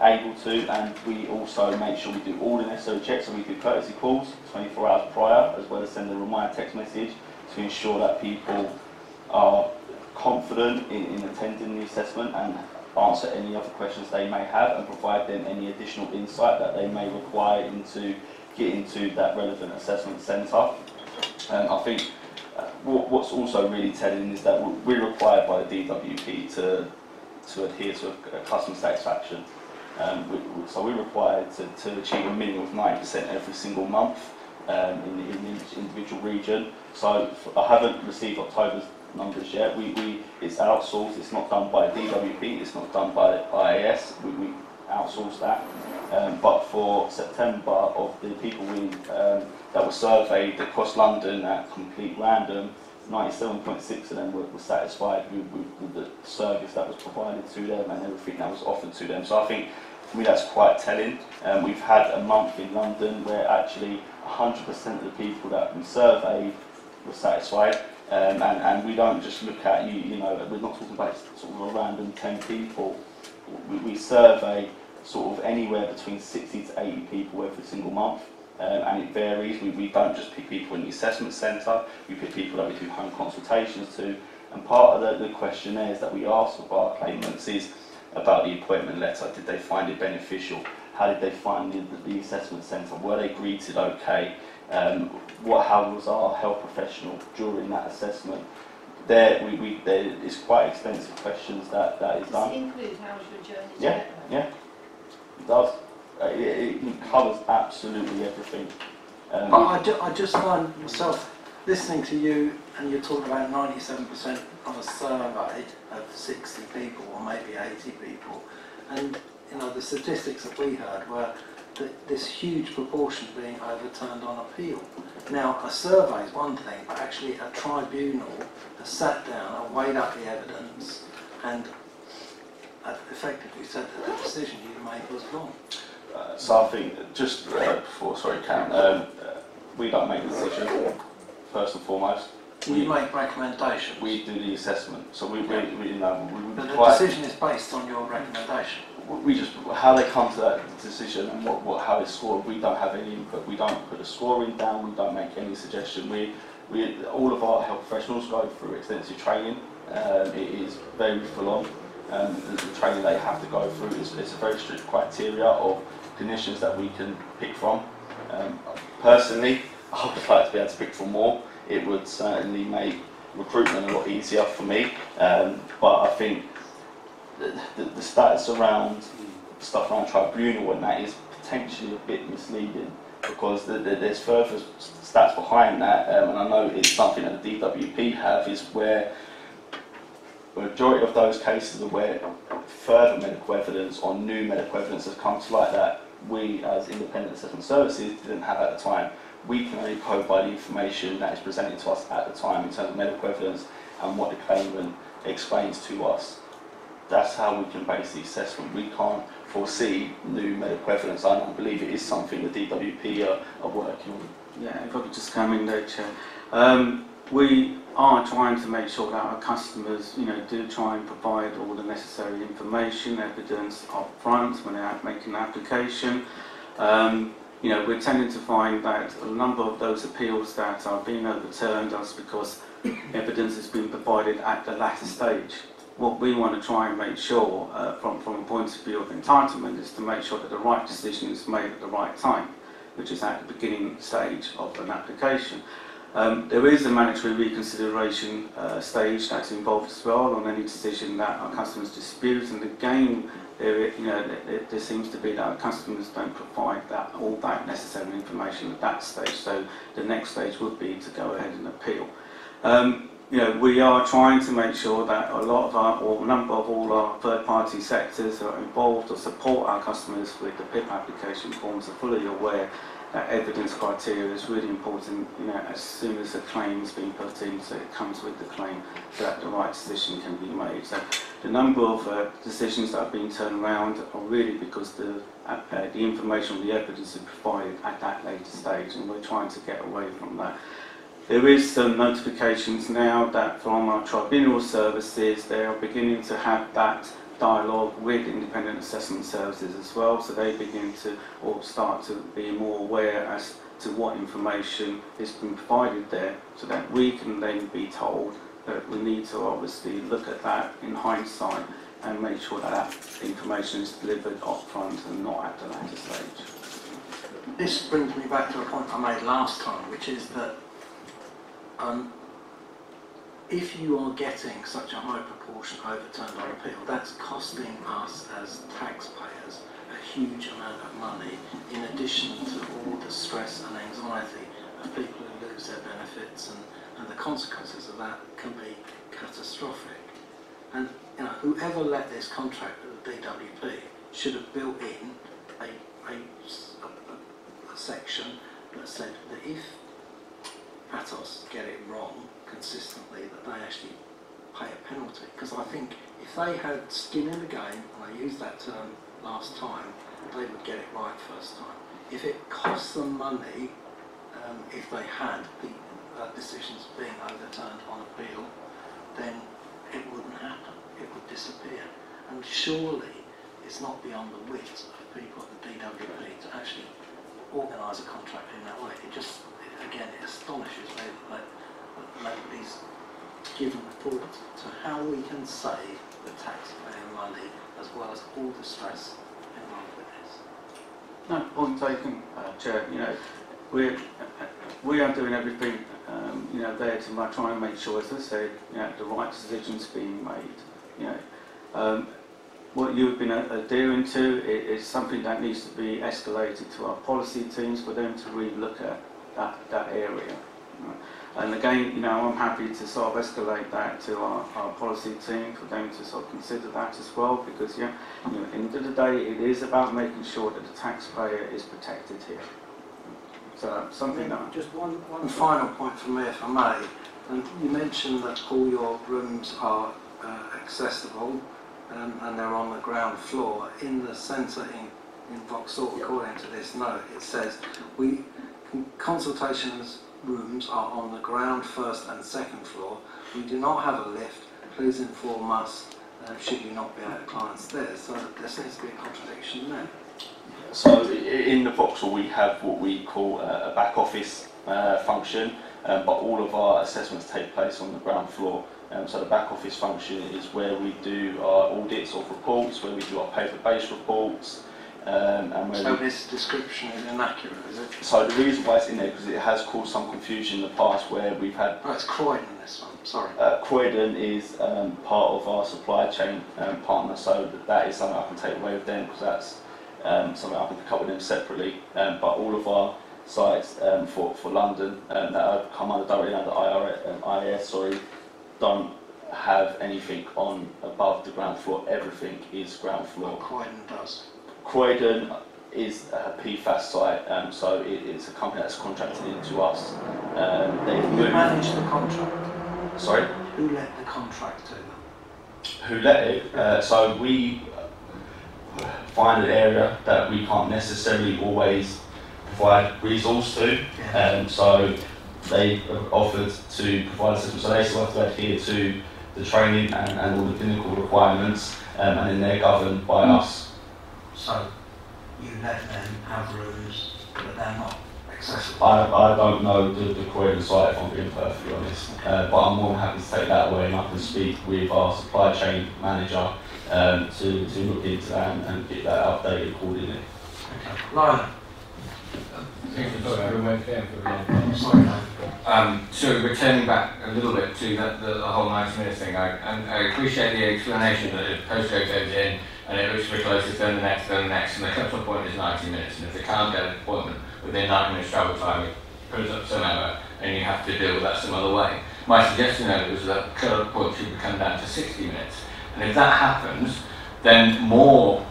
able to and we also make sure we do all the necessary checks so we do courtesy calls 24 hours prior as well as send a reminder text message to ensure that people are confident in, in attending the assessment and answer any other questions they may have and provide them any additional insight that they may require into getting to that relevant assessment centre. And I think what, what's also really telling is that we're required by the DWP to, to adhere to a, customer satisfaction. Um, we- so we're required to, to achieve a minimum of 90% every single month um, in, in each individual region. So I haven't received October's numbers yet. We, we, it's outsourced, it's not done by DWP, it's not done by IAS, we, we outsource that. Um, but for September, of the people we, um, that were surveyed across London at complete random, 97.6 of them were, were satisfied with, with, with the service that was provided to them and everything that was offered to them. So I think for me that's quite telling. Um, we've had a month in London where actually 100% of the people that we surveyed were satisfied. Um, and, and we don't just look at you, you know, we're not talking about sort of a random 10 people. We, we survey sort of anywhere between 60 to 80 people every single month. Um, and it varies. We, we don't just pick people in the assessment centre, we pick people that we do home consultations to. And part of the, the questionnaires that we ask of our claimants is about the appointment letter. Did they find it beneficial? How did they find the, the assessment centre? Were they greeted okay? Um, what, how was our health professional during that assessment? There, we, we, there is quite extensive questions that, that is Does done. it include how was your journey Yeah, yeah, does. Uh, it, it covers absolutely everything. Um, I, I, ju- I just find myself listening to you and you're talking about 97% of a survey of 60 people or maybe 80 people and you know the statistics that we heard were that this huge proportion being overturned on appeal. Now a survey is one thing but actually a tribunal has sat down and weighed up the evidence and effectively said that the decision you made was wrong. Uh, so I think just uh, before, sorry, Cam, um, uh, we don't make the decision first and foremost. We, make recommendations? We do the assessment, so we, we, we you know, we, we, But the decision is based on your recommendation. we just how they come to that decision and what, what how it's scored. We don't have any input. We don't put a scoring down. We don't make any suggestion. We we all of our health professionals go through extensive training. Um, it is very full on. Um, the, training they have to go through is, is a very strict criteria of clinicians that we can pick from. Um, personally, I would like to be able to pick from more. It would certainly make recruitment a lot easier for me. Um, but I think the, the, the stats around stuff around tribunal and that is potentially a bit misleading because the, the, there's further stats behind that, um, and I know it's something that the DWP have is where the majority of those cases are where further medical evidence or new medical evidence has come to light that we as independent assessment services didn't have at the time. We can only go by the information that is presented to us at the time in terms of medical evidence and what the claimant explains to us. That's how we can base the assessment. We can't foresee new medical evidence. I don't believe it is something the DWP are, are working on. Yeah, if I could just come in there, Chair. Um, we are trying to make sure that our customers, you know, do try and provide all the necessary information, evidence up front when they're making an application. Um, you know, we're tending to find that a number of those appeals that are being overturned are because evidence has been provided at the latter stage. What we want to try and make sure, uh, from, from a point of view of entitlement, is to make sure that the right decision is made at the right time, which is at the beginning stage of an application. Um, there is a mandatory reconsideration uh, stage that's involved as well on any decision that our customers dispute, and again, there, you know, there, there seems to be that our customers don't provide that all that necessary information at that stage. So the next stage would be to go ahead and appeal. Um, you know, we are trying to make sure that a lot of our, or a number of all our third-party sectors are involved or support our customers with the PIP application forms are fully aware that evidence criteria is really important, you know, as soon as a claim has been put in, so it comes with the claim, so that the right decision can be made. So the number of uh, decisions that have been turned around are really because the, uh, uh, the information, the evidence is provided at that later stage, and we're trying to get away from that. There is some notifications now that from our tribunal services, they are beginning to have that dialogue with independent assessment services as well, so they begin to or start to be more aware as to what information is being provided there, so that we can then be told that we need to obviously look at that in hindsight and make sure that that information is delivered up front and not at the later stage. This brings me back to a point I made last time, which is that um, if you are getting such a high proportion overturned on appeal, that's costing us as taxpayers a huge amount of money in addition to all the stress and anxiety of people who lose their benefits and, and the consequences of that can be catastrophic. And you know, whoever let this contract with the DWP should have built in a, a, a, section that said that if Atos get it wrong consistently, that they actually pay a penalty. Because I think if they had skin in the game, and I used that term last time, they would get it right first time. If it costs them money, um, if they had the uh, decisions being overturned on appeal, then it wouldn't happen. It would disappear. And surely it's not beyond the wit of people at the DWP to actually organise a contract in that way. It just, it, again, it astonishes me that, that nobody's given thought to how we can save the taxpayer money as well as all the stress involved with this. No, point taken, uh, Chair. You know, we're, we are doing everything, um, you know, there to try and make sure, as I said, you know, the right decisions being made. You know, um, what you've been uh, adhering to is something that needs to be escalated to our policy teams for them to really look at that, that area. And again, you know, I'm happy to sort of escalate that to our, our policy team for them to sort of consider that as well, because yeah, you know, at the end of the day, it is about making sure that the taxpayer is protected here. So something that Just one, one final point from me, if I may. And you mentioned that all your rooms are uh, accessible um, and they're on the ground floor. In the centre in, in Vauxhall, according to this note, it says we consultations rooms are on the ground first and second floor. We do not have a lift. Please inform us uh, should you not be able at client's stairs. So there seems to be a contradiction there. So in the Vauxhall we have what we call a a back office uh, function, um, but all of our assessments take place on the ground floor. Um, so the back office function is where we do our audits of reports, where we do our paper-based reports, um, and So this description is inaccurate, is it? So the reason why it's in there because it has caused some confusion in the past where we've had Oh, it's Croydon, this one. Sorry. uh, Croydon is um, part of our supply chain um, partner, so that, that is something I can take away with them because that's um, something I can pick up with them separately. Um, but all of our sites um, for, for London um, that have come under directly under IRS, IAS, sorry, don't have anything on above the ground floor. Everything is ground floor. Well, Croydon does. Croydon is a PFAS site, um, so it, it's a company that's contracted into us. Um, they've Who moved. managed the contract? Sorry, Who let the contract to them? who let it? Uh, so we find an area that we can't necessarily always provide resource to. Um, so they offered to provide assessment. So they still have to adhere to the training and, and all the clinical requirements, um, and then they're governed by us. So you let them have rooms but they're not accessible. I, I don't know the, the Croydon site if I'm being perfectly honest, uh, but I'm more than happy to take that away and I can speak with our supply chain manager um, to, to look into that and, and get that updated accordingly. Okay. Lionel, sorry, no. Um, so returning back a little bit to the, the, the whole 90 minutes thing, I, and I appreciate the explanation that if postcode goes in and it looks for closest, then the next, then the next, and the cut-off point is 90 minutes, and if they can't get an appointment within 90 minutes travel time, it puts up some error, and you have to deal with that some other way. My suggestion then was that cut-off point should come down to 60 minutes, and if that happens, then more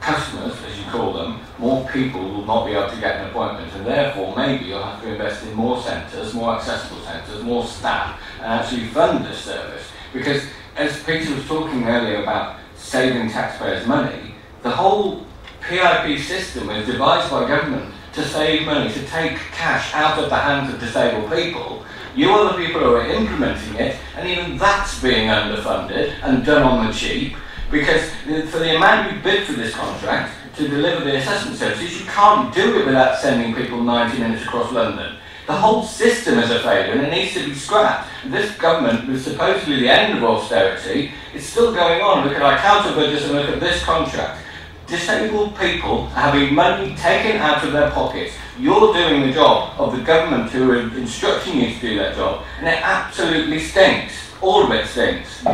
customers, as you call them, more people will not be able to get an appointment, and therefore maybe you'll have to invest in more centres, more accessible centres, more staff, and actually fund this service. Because as Peter was talking earlier about saving taxpayers money, the whole PIP system is devised by government to save money, to take cash out of the hands of disabled people. You are the people who are implementing it, and even that's being underfunded and done on the cheap. Because for the amount you bid for this contract to deliver the assessment services, you can't do it without sending people 90 minutes across London. The whole system is a failure and it needs to be scrapped. This government, with supposedly the end of austerity, is still going on. Look at our council budgets and look at this contract. Disabled people are having money taken out of their pockets. You're doing the job of the government who are instructing you to do that job, and it absolutely stinks. All of it stinks.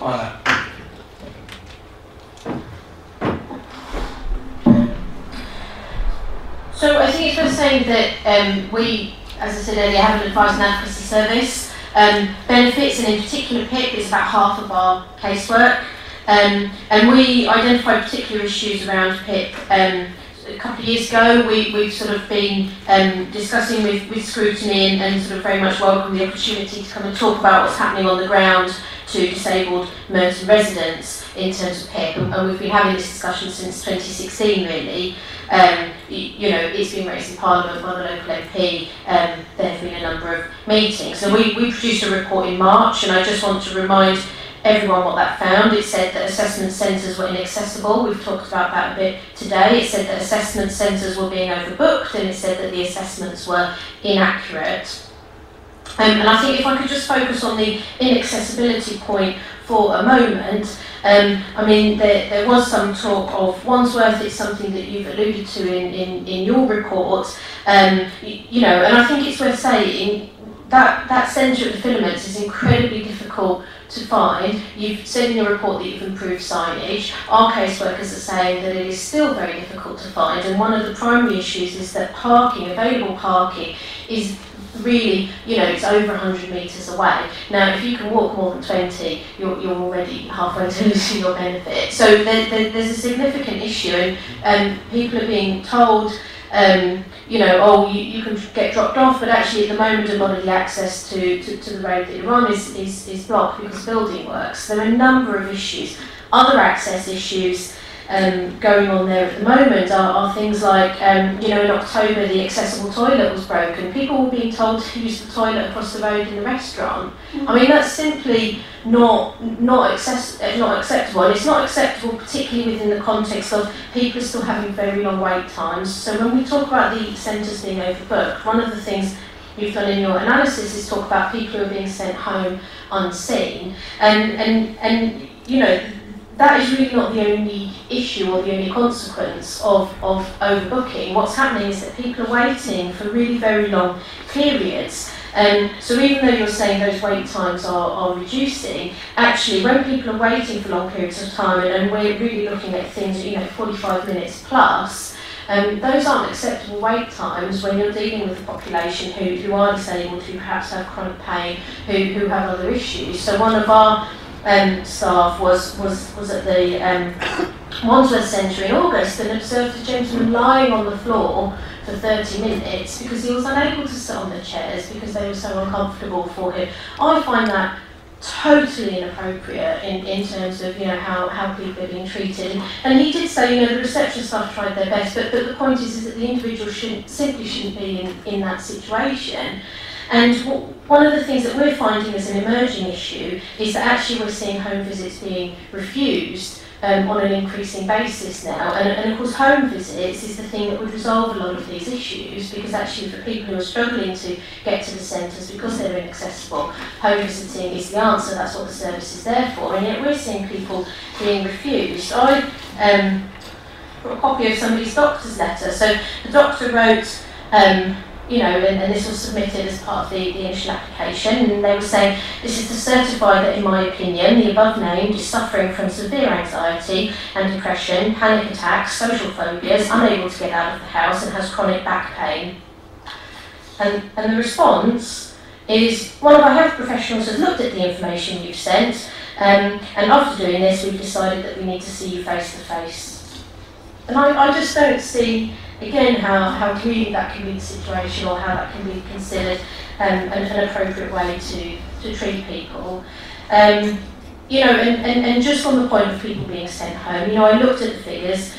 Lionel. So I think it's worth saying that um, we, as I said earlier, have an advice and advocacy service. Um, benefits, and in particular PIP, is about half of our casework. Um, and we identify particular issues around PIP a couple of years ago. We, we've sort of been um, discussing with, with scrutiny and, and sort of very much welcome the opportunity to come and talk about what's happening on the ground to disabled Merton residents in terms of PIP. And, we've been having this discussion since 2016, really. Um, you, you know, it's been raised in Parliament by the local MP. Um, there have been a number of meetings. So we, we produced a report in March, and I just want to remind everyone what that found. It said that assessment centres were inaccessible. We've talked about that a bit today. It said that assessment centres were being overbooked, and it said that the assessments were inaccurate. Um, and I think if I could just focus on the inaccessibility point for a moment, um, I mean, there, there was some talk of Wandsworth, it's something that you've alluded to in, in, in your report, um, you, you know, and I think it's worth saying that, that centre of the filaments is incredibly difficult to find. You've said in your report that you've improved signage. Our caseworkers are saying that it is still very difficult to find, and one of the primary issues is that parking, available parking, is really, you know, it's over 100 metres away. Now, if you can walk more than 20, you're, you're already halfway to losing your benefit. So there, there, there's a significant issue, and um, people are being told, um, you know, oh, you, you can get dropped off, but actually at the moment a lot of the access to, to, to the road that you're on is, is, is blocked because building works. There are a number of issues. Other access issues um, going on there at the moment are, are things like, um, you know, in October the accessible toilet was broken. People were being told to use the toilet across the road in the restaurant. I mean, that's simply not not, access, uh, not acceptable, and it's not acceptable particularly within the context of people still having very long wait times. So when we talk about the centres being overbooked, one of the things you've done in your analysis is talk about people who are being sent home unseen, and and and you know that is really not the only issue or the only consequence of, of overbooking. What's happening is that people are waiting for really very long periods. Um, so even though you're saying those wait times are, are reducing, actually when people are waiting for long periods of time, and, and we're really looking at things, you know, 45 minutes plus, um, those aren't acceptable wait times when you're dealing with a population who, who are disabled, who perhaps have chronic pain, who, who have other issues. So one of our um, staff was, was, was at the um, Wandsworth Centre in August and observed a gentleman lying on the floor for 30 minutes because he was unable to sit on the chairs because they were so uncomfortable for him. I find that totally inappropriate in, in terms of you know how, how people are being treated and he did say you know the reception staff tried their best but, but the point is, is that the individual shouldn't simply shouldn't be in, in that situation And one of the things that we're finding as an emerging issue is that actually we're seeing home visits being refused um, on an increasing basis now. And, and of course, home visits is the thing that would resolve a lot of these issues because actually, for people who are struggling to get to the centres because they're inaccessible, home visiting is the answer. That's what the service is there for. And yet, we're seeing people being refused. I um, got a copy of somebody's doctor's letter. So the doctor wrote. Um, you know, and, and this was submitted as part of the, the initial application, and they were saying, this is to certify that, in my opinion, the above named is suffering from severe anxiety and depression, panic attacks, social phobias, unable to get out of the house, and has chronic back pain. And, and the response is one of our health professionals has looked at the information you've sent, um, and after doing this, we've decided that we need to see you face to face. And I, I just don't see again, how, how really that can be the situation or how that can be considered um, an, an appropriate way to, to treat people. Um, you know, and, and, and just on the point of people being sent home, you know, I looked at the figures.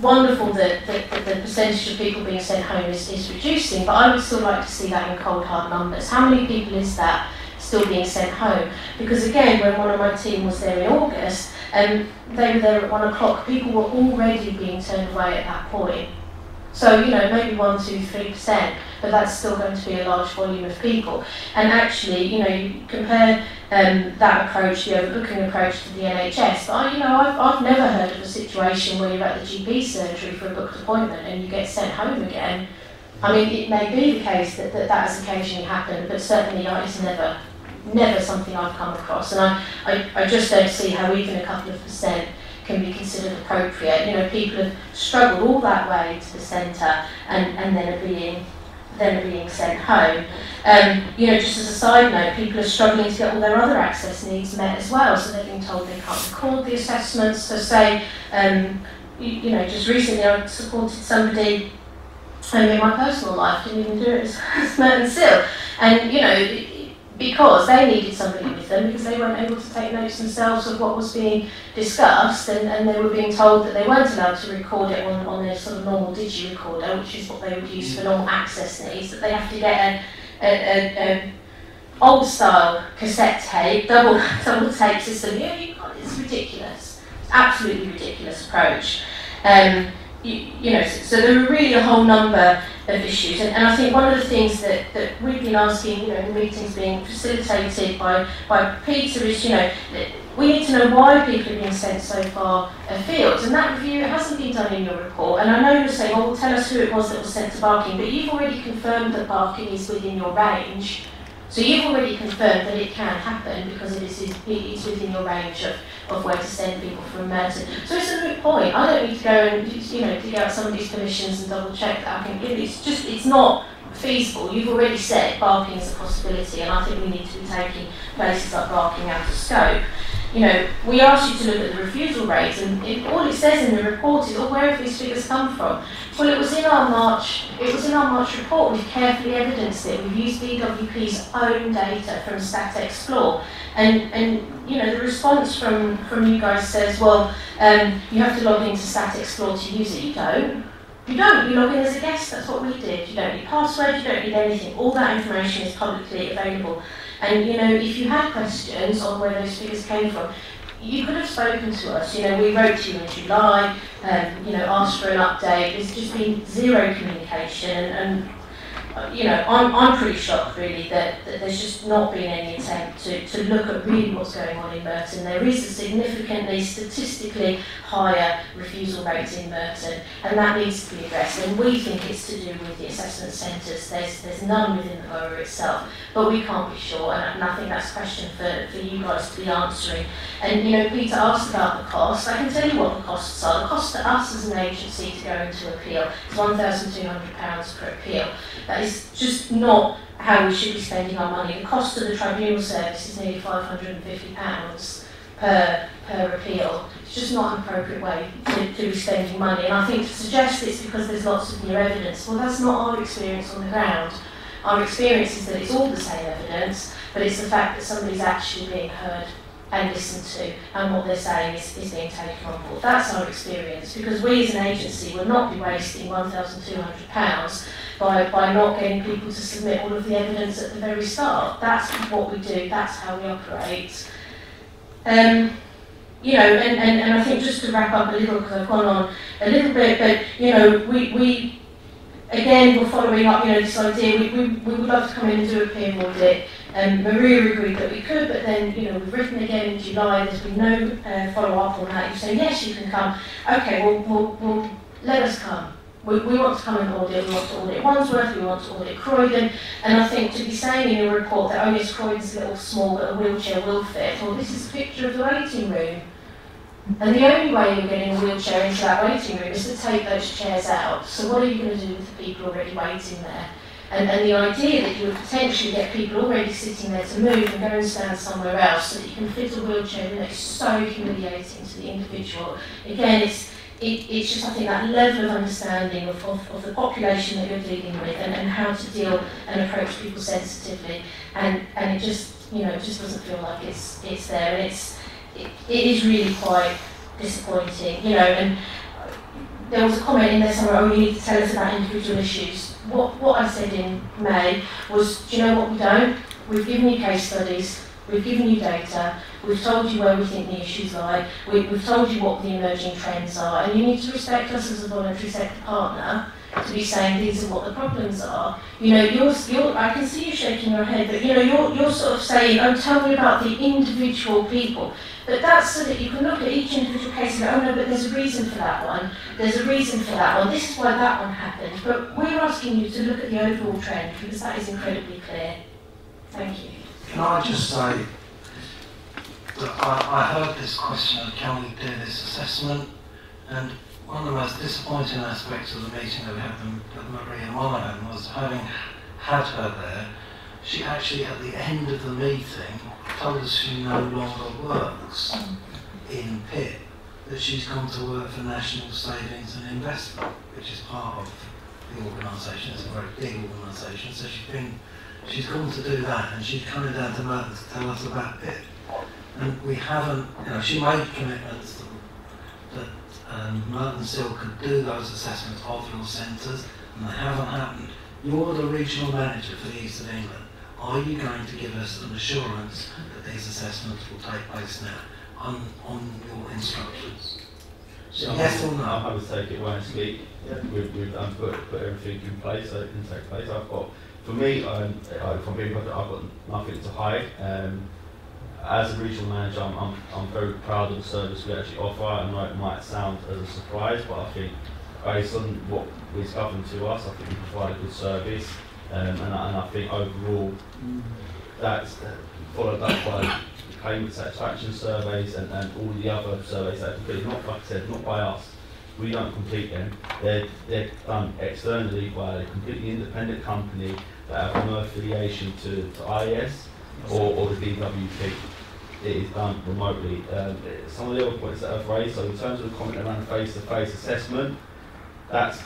Wonderful that, that, that the percentage of people being sent home is, is reducing, but I would still like to see that in cold hard numbers. How many people is that still being sent home? Because again, when one of my team was there in August, um, they were there at one o'clock, people were already being turned away at that point. So, you know, maybe 1, 2, 3%, but that's still going to be a large volume of people. And actually, you know, you compare um, that approach, the overbooking approach to the NHS, but, I, you know, I've, I've never heard of a situation where you're at the GP surgery for a booked appointment and you get sent home again. I mean, it may be the case that that, that has occasionally happened, but certainly it's never, never something I've come across. And I, I, I just don't see how even a couple of percent can be considered appropriate. You know, people have struggled all that way to the centre and, and then are being then are being sent home. Um, you know, just as a side note, people are struggling to get all their other access needs met as well, so they're being told they can't record the assessments. So say, um, you, you know, just recently I supported somebody um, in my personal life, didn't even do it as, Merton CIL. And, you know, because they needed somebody with them because they weren't able to take notes themselves of what was being discussed and, and they were being told that they weren't allowed to record it on, on their sort of normal digi-recorder, which is what they would use for normal access needs, that they have to get a, a, a, a old style cassette tape, double double tape system. You got it's ridiculous. It's absolutely ridiculous approach. Um, you, you know, so, there are really a whole number of issues. And, and I think one of the things that, that we've been asking, you know, in meetings being facilitated by, by Peter is, you know, we need to know why people are being sent so far afield. And that review hasn't been done in your report. And I know you're saying, well, tell us who it was that was sent to Barking, but you've already confirmed that Barking is within your range. So you've already confirmed that it can happen because it is, it is within your range of, of where to send people from Merton. So it's a moot point. I don't need to go and you know dig out somebody's permissions and double check that I can give. It's just it's not feasible. You've already said barking is a possibility, and I think we need to be taking places like barking out of scope you know, we asked you to look at the refusal rates, and it, all it says in the report is, oh, where have these figures come from? Well, it was in our March, it was in our March report. We've carefully evidenced it. We've used DWP's own data from Stat-Xplore, and and you know, the response from from you guys says, well, um, you have to log into Stat-Xplore to use it. You don't. You don't. You log in as a guest. That's what we did. You don't need password. You don't need anything. All that information is publicly available. And you know, if you had questions on where those figures came from, you could have spoken to us. You know, we wrote to you in July, um, you know, asked for an update. There's just been zero communication, and, and Uh, you know, I'm, I'm pretty shocked really that, that there's just not been any attempt to, to look at really what's going on in Merton. There is a significantly statistically higher refusal rate in Merton and that needs to be addressed and we think it's to do with the assessment centres. There's, there's none within the borough itself but we can't be sure and I think that's a question for, for you guys to be answering. And you know, Peter asked about the cost. I can tell you what the costs are. The cost to us as an agency to go into appeal is £1,200 per appeal. That is just not how we should be spending our money. The cost of the tribunal service is nearly £550 per, per appeal. It's just not an appropriate way to, to be spending money. And I think to suggest it's because there's lots of new evidence, well, that's not our experience on the ground. Our experience is that it's all the same evidence, but it's the fact that somebody's actually being heard and listened to, and what they're saying is, is being taken on board. That's our experience, because we as an agency will not be wasting £1,200 by, by not getting people to submit all of the evidence at the very start. That's what we do, that's how we operate. Um, you know, and, and, and I think just to wrap up a little, because I've gone on a little bit, but, you know, we, we again, we're following up, you know, this idea, we, we, we would love to come in and do a PM audit. Um, Maria agreed that we could, but then, you know, we've written again in July, there's been no uh, follow-up on that. You say, yes, you can come. Okay, well, we'll, we'll let us come. We, we want to come and audit, we want to audit Wandsworth, we want to audit Croydon, and I think to be saying in your report that, oh yes, Croydon's a little small, but a wheelchair will fit, well, this is a picture of the waiting room. And the only way you're getting a wheelchair into that waiting room is to take those chairs out. So what are you going to do with the people already waiting there? And, and the idea that you would potentially get people already sitting there to move and go and stand somewhere else so that you can fit a wheelchair in is so humiliating to the individual. Again, it's, it, it's just, I think, that level of understanding of, of, of the population that you're dealing with and, and how to deal and approach people sensitively. And, and it just, you know, it just doesn't feel like it's, it's there. And it's, it, it is really quite disappointing, you know, and there was a comment in there somewhere, oh, you need to tell us about individual issues. What, what I said in May was, do you know what we don't? We've given you case studies, we've given you data, we've told you where we think the issues lie, we, we've told you what the emerging trends are, and you need to respect us as a voluntary sector partner to be saying these are what the problems are. You know, you're, you're, I can see you shaking your head, but you know, you're, you're sort of saying, oh, tell me about the individual people. But that's so that you can look at each individual case and go, oh no, but there's a reason for that one, there's a reason for that one, this is why that one happened. But we're asking you to look at the overall trend because that is incredibly clear. Thank you. Can I just say that I, I heard this question can we do this assessment and one of the most disappointing aspects of the meeting that had with Maria Monaghan was having had her there, she actually at the end of the meeting told us she no longer works in PIP, that she's gone to work for National Savings and Investment, which is part of the organisation. It's a very big organisation, so she's been, she's gone to do that, and she's coming down to Merton to tell us about PIP. And we haven't, you know, she made commitments that, um, Merton still could do those assessments of your centres, and they haven't happened. You're the regional manager for the East of England. Are you going to give us an assurance that these assessments will take place now on, on your instructions? So yes or no? I would take it when I speak. Yeah, we've, we've done put, put everything in place so it can take place. I've got, for me, I'm, if I'm being I've got nothing to hide. Um, as a regional manager, I'm, I'm, I'm very proud of the service we actually offer. I know it might sound as a surprise, but I think based on what is governed to us, I think we provide a good service. Um, and, I, and I think overall, that's uh, followed up by payment satisfaction surveys and, and all the other surveys that are completed, not like I said, not by us. We don't complete them. They're, they're done externally by a completely independent company that have no affiliation to, to IAS or, or the DWP. It is done remotely. Um, some of the other points that I've raised, so in terms of the comment around face-to-face -face assessment, that's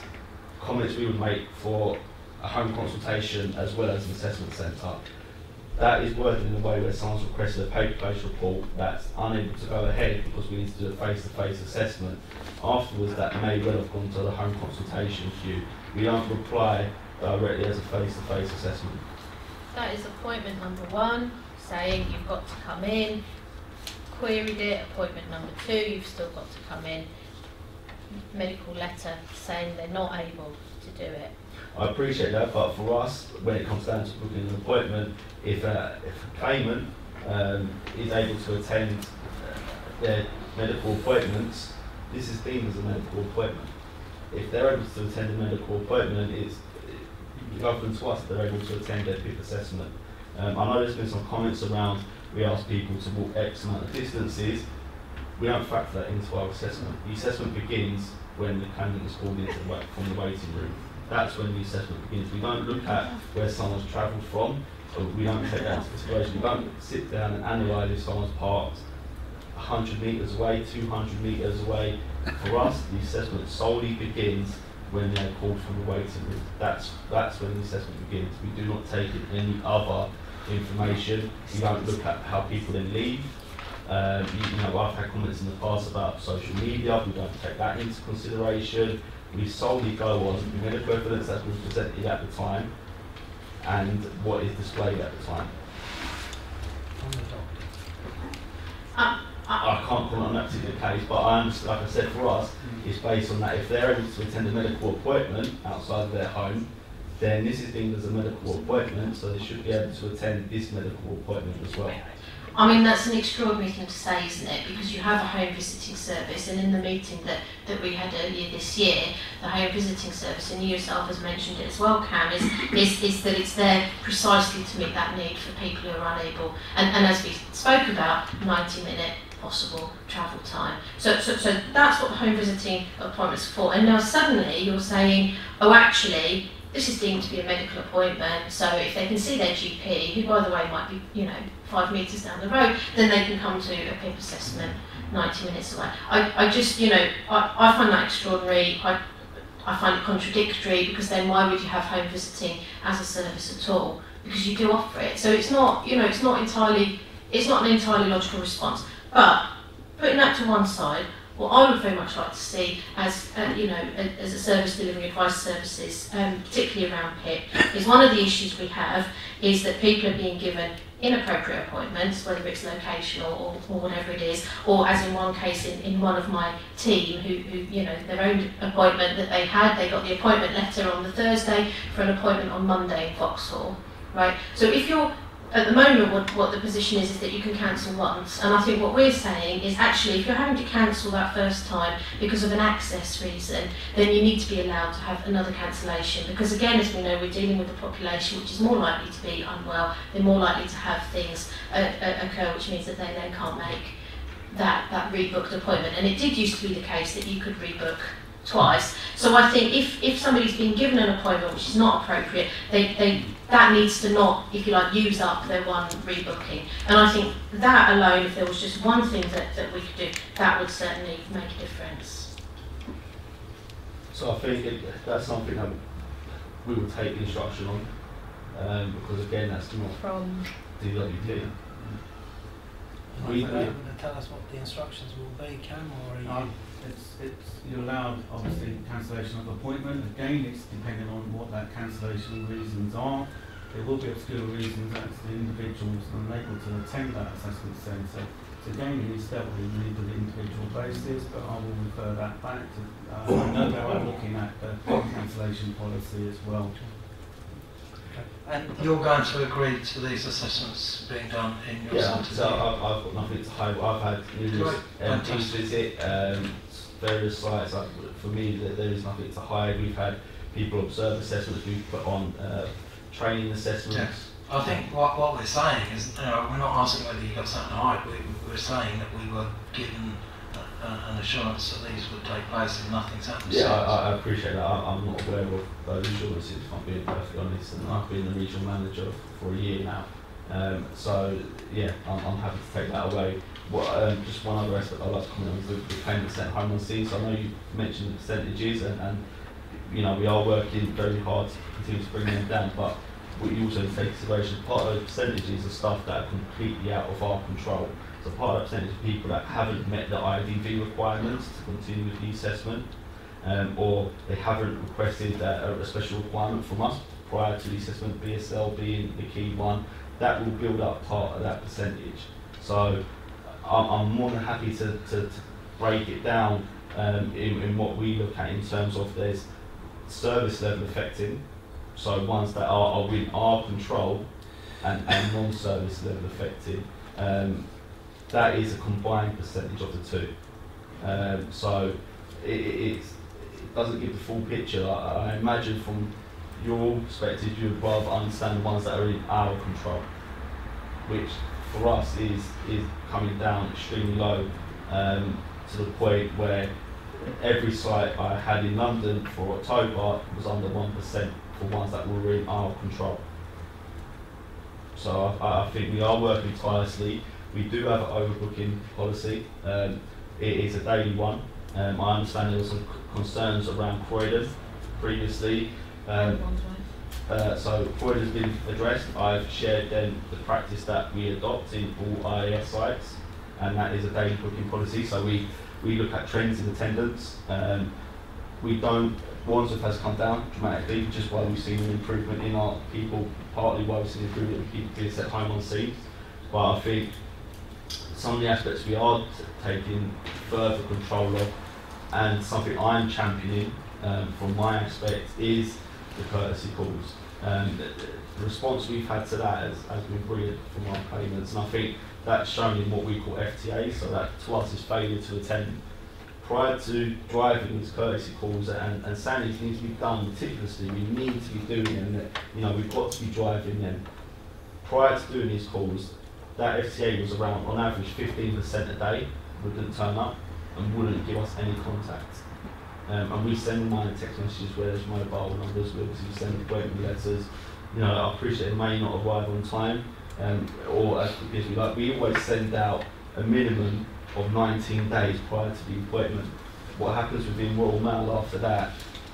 comments we would make for a home consultation as well as an assessment centre. That is worded in a way where someone's requested a paper-based report that's unable to go ahead because we need to do a face-to-face assessment. Afterwards, that may well have gone to the home consultation queue. We don't reply directly as a face-to-face assessment. That is appointment number one, saying you've got to come in. Queried it, appointment number two, you've still got to come in. Medical letter saying they're not able to do it. I appreciate that, but for us, when it comes down to booking an appointment, if a, if a claimant um, is able to attend uh, their medical appointments, this is deemed as a medical appointment. If they're able to attend a medical appointment, it's government to us they're able to attend their PIP assessment. Um, I know there's been some comments around we ask people to walk X amount of distances. We don't factor that into our assessment. The assessment begins when the claimant is called the, from the waiting room that's when the assessment begins. We don't look at where someone's travelled from, we don't take that into consideration. We don't sit down and analyse if someone's parked 100 metres away, 200 metres away. For us, the assessment solely begins when they're called from the waiting room. That's, that's when the assessment begins. We do not take in any other information. We don't look at how people then leave. Um, you, you know, I've had comments in the past about social media, we don't take that into consideration. We solely go on the medical evidence that was presented at the time and what is displayed at the time. Um, I can't comment on that particular case, but I understand, like I said, for us, it's based on that if they're able to attend a medical appointment outside of their home, then this is deemed as a medical appointment, so they should be able to attend this medical appointment as well. I mean, that's an extraordinary thing to say, isn't it? Because you have a home visiting service, and in the meeting that, that we had earlier this year, the home visiting service, and you yourself has mentioned it as well, Cam, is, is, is that it's there precisely to meet that need for people who are unable. And, and as we spoke about, 90 minute possible travel time. So, so, so that's what the home visiting appointment's for. And now suddenly you're saying, oh, actually, this is deemed to be a medical appointment, so if they can see their GP, who by the way might be, you know, five metres down the road, then they can come to a PIP assessment 90 minutes away. I, I just, you know, I, I find that extraordinary. I, I find it contradictory because then why would you have home visiting as a service at all? Because you do offer it. So it's not, you know, it's not entirely, it's not an entirely logical response. But putting that to one side, what I would very much like to see as, uh, you know, as a service delivering advice services, um, particularly around PIP, is one of the issues we have is that people are being given inappropriate appointments, whether it's locational or, or whatever it is, or as in one case in, in one of my team who, who, you know, their own appointment that they had, they got the appointment letter on the Thursday for an appointment on Monday in Vauxhall, right? So if you're at the moment what, what the position is is that you can cancel once. And I think what we're saying is actually if you're having to cancel that first time because of an access reason then you need to be allowed to have another cancellation. Because again as we know we're dealing with a population which is more likely to be unwell. They're more likely to have things uh, uh, occur which means that they then can't make that, that rebooked appointment. And it did used to be the case that you could rebook twice. So I think if, if somebody's been given an appointment which is not appropriate, they, they, that needs to not, if you like, use up their one rebooking. And I think that alone, if there was just one thing that, that we could do, that would certainly make a difference. So I think it, that's something that we will take instruction on, um, because again, that's not From DWP. Are We- you going to tell us what the instructions will be, Cam, or are you? Um, it's, it's, you're allowed, obviously, cancellation of appointment. Again, it's depending on what that cancellation reasons are. There will be obscure reasons that the individual's unable to attend that assessment centre. So again, it is dealt with on an individual basis, but I will refer that back to, uh, I know they are looking at the cancellation policy as well. And you're going to agree to these assessments being done in your Yeah, centre? so I've, I've got nothing to hide. I've had numerous Great, um, fantastic. visit um, various sites. Like, for me, there, there is nothing to hide. We've had people observe assessments. We've put on uh, training assessments. Yes. I think what, what we're saying is, you know, we're not asking whether you've got something to hide. We, we're saying that we were given an assurance that these would take place and nothing's happened Yeah. I, I appreciate that. I, I'm not aware of those assurances, if I'm being perfectly honest. And I've been the regional manager for a year now. Um, so, yeah, I'm, I'm happy to take that away. What, um, just one other aspect I'd like to comment on is the, the payment sent home on scene. So I know you mentioned the percentages and, and you know, we are working very hard to continue to bring them down, but we also take consideration part of percentages are stuff that are completely out of our control. So part of that percentage of people that haven't met the IDV requirements to continue with the assessment, um, or they haven't requested a, a special requirement from us prior to the assessment, BSL being the key one, that will build up part of that percentage. So I'm, more than happy to, to, to break it down um, in, in what we look at in terms of there's service level affecting, so ones that are, are within our control and, and non-service level affected. Um, that is a combined percentage of the two. Um, so it, it, it doesn't give the full picture. I, I imagine from your perspective, you would rather understand the ones that are in our control, which for us is, is coming down extremely low um, to the point where every site I had in London for October was under 1% for ones that were in our control. So I, I think we are working tirelessly. We do have an overbooking policy. Um, it is a daily one. Um, I understand there were some concerns around Croydon previously. Um, uh, so Croydon's been addressed. I've shared then the practice that we adopt in all IAS sites. and that is a daily booking policy. So we, we look at trends in attendance. Um, we don't, Wandsworth has come down dramatically, just while we've seen an improvement in our people, partly why we've seen improvement in people being set home on scene. But I think some of the aspects we are taking further control of, and something I'm championing um, from my aspect is the courtesy calls. Um, the, the response we've had to that as, as we've read from our payments, and I think that's shown in what we call FTA, so that to us is failure to attend. Prior to driving these courtesy calls and, and saying these need to be done meticulously, we need to be doing them, you know, we've got to be driving them. Prior to doing these calls, that FTA was around, on average, 15% a day wouldn't turn up and wouldn't give us any contact. Um, and we send minor text messages where there's mobile numbers, we obviously send appointment letters. You know, I appreciate it may not arrive on time, um, or as quickly as we like. We always send out a minimum of 19 days prior to the appointment. What happens within Royal Mail after that,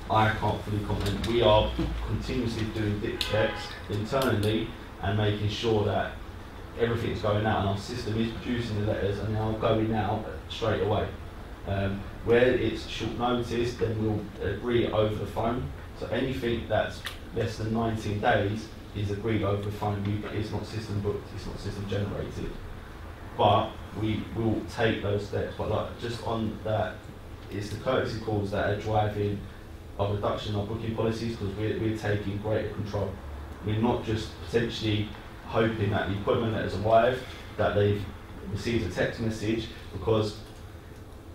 I can't fully comment. We are continuously doing dip checks internally and making sure that everything's going out and our system is producing the letters and they are going out straight away. Um, where it's short notice, then we'll agree over the phone. So anything that's less than 19 days is agreed over the phone. It's not system booked, it's not system generated. But we will take those steps. But like just on that, it's the courtesy calls that are driving a reduction our booking policies because we're, we're taking greater control. We're not just potentially hoping that the equipment letters arrive, that they've received a text message, because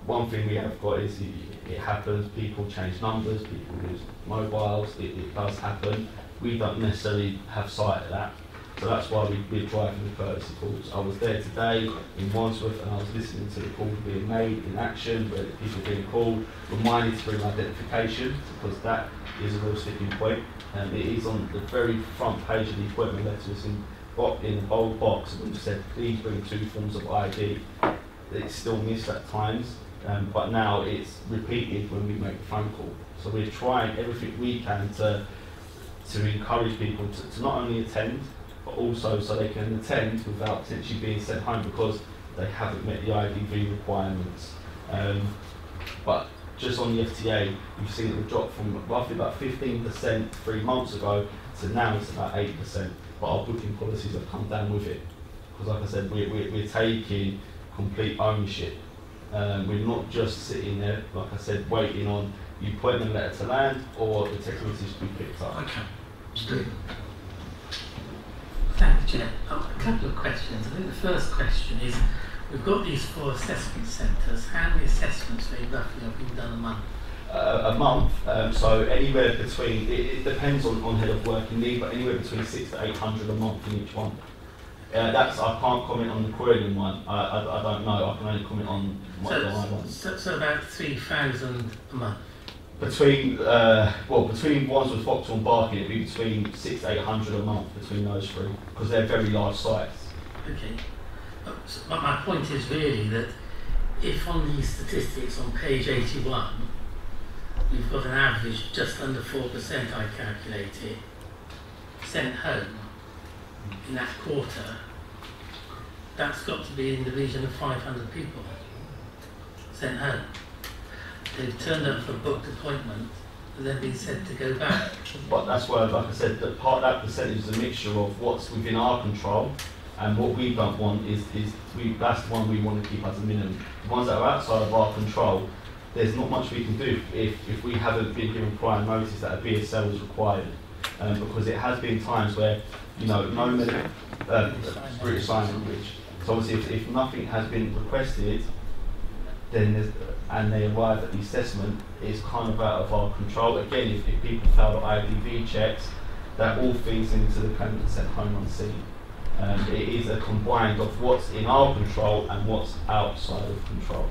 one thing we have got is it, it happens, people change numbers, people lose mobiles, it, it does happen. We don't necessarily have sight of that. So that's why we, we're driving the courtesy calls. I was there today in Wandsworth and I was listening to the calls being made in action, where people being called, reminded to bring identification, because that is a real sticking point. And it is on the very front page of the appointment letters in, in a bold box, and we've said, please bring two forms of ID. It's still missed at times, um, but now it's repeated when we make a phone call. So we're trying everything we can to to encourage people to, to not only attend, but also so they can attend without potentially being sent home because they haven't met the IDV requirements. Um, but just on the FTA, you've seen it drop from roughly about 15% three months ago to now it's about 8%. But our booking policies have come down with it. Because like I said, we're, we're, we're taking complete ownership. Um, we're not just sitting there, like I said, waiting on you pointing the letter to land or the text message to be picked up. Okay. Stephen. Thank you, Chair. Oh, a couple of questions. I think the first question is, we've got these four assessment centres. How many assessments, very roughly, have been done a month? uh, a month. Um, so anywhere between it, it depends on, on head of working need, but anywhere between six to eight hundred a month in each one. Uh, that's I can't comment on the Croydon one. I, I, I don't know. I can only comment on my, So, so, so about 3,000 a month. Between uh, well, between Wandsworth, Vauxhall, and Barking, it'd be between six to eight hundred a month between those three because they're very large sites. Okay. But my point is really that if on these statistics on page 81, you've got an average just under 4%, I calculated, sent home in that quarter, that's got to be in the region of 500 people sent home. They've turned up for a booked appointment and then been said to go back. But that's why, like I said, that part that percentage is a mixture of what's within our control and what we don't want is, is we, that's the one we want to keep as a minimum. The ones that are outside of our control, there's not much we can do if, if we haven't been given prior notice that a BSL is required. Um, because it has been times where, you know, no medical, uh, British Sign Language. So obviously if, if nothing has been requested, then and they arrive at the assessment, it's kind of out of our control. Again, if, if people fail the IDV checks, that all feeds into the payment sent home on scene. Um, it is a combined of what's in our control and what's outside of control.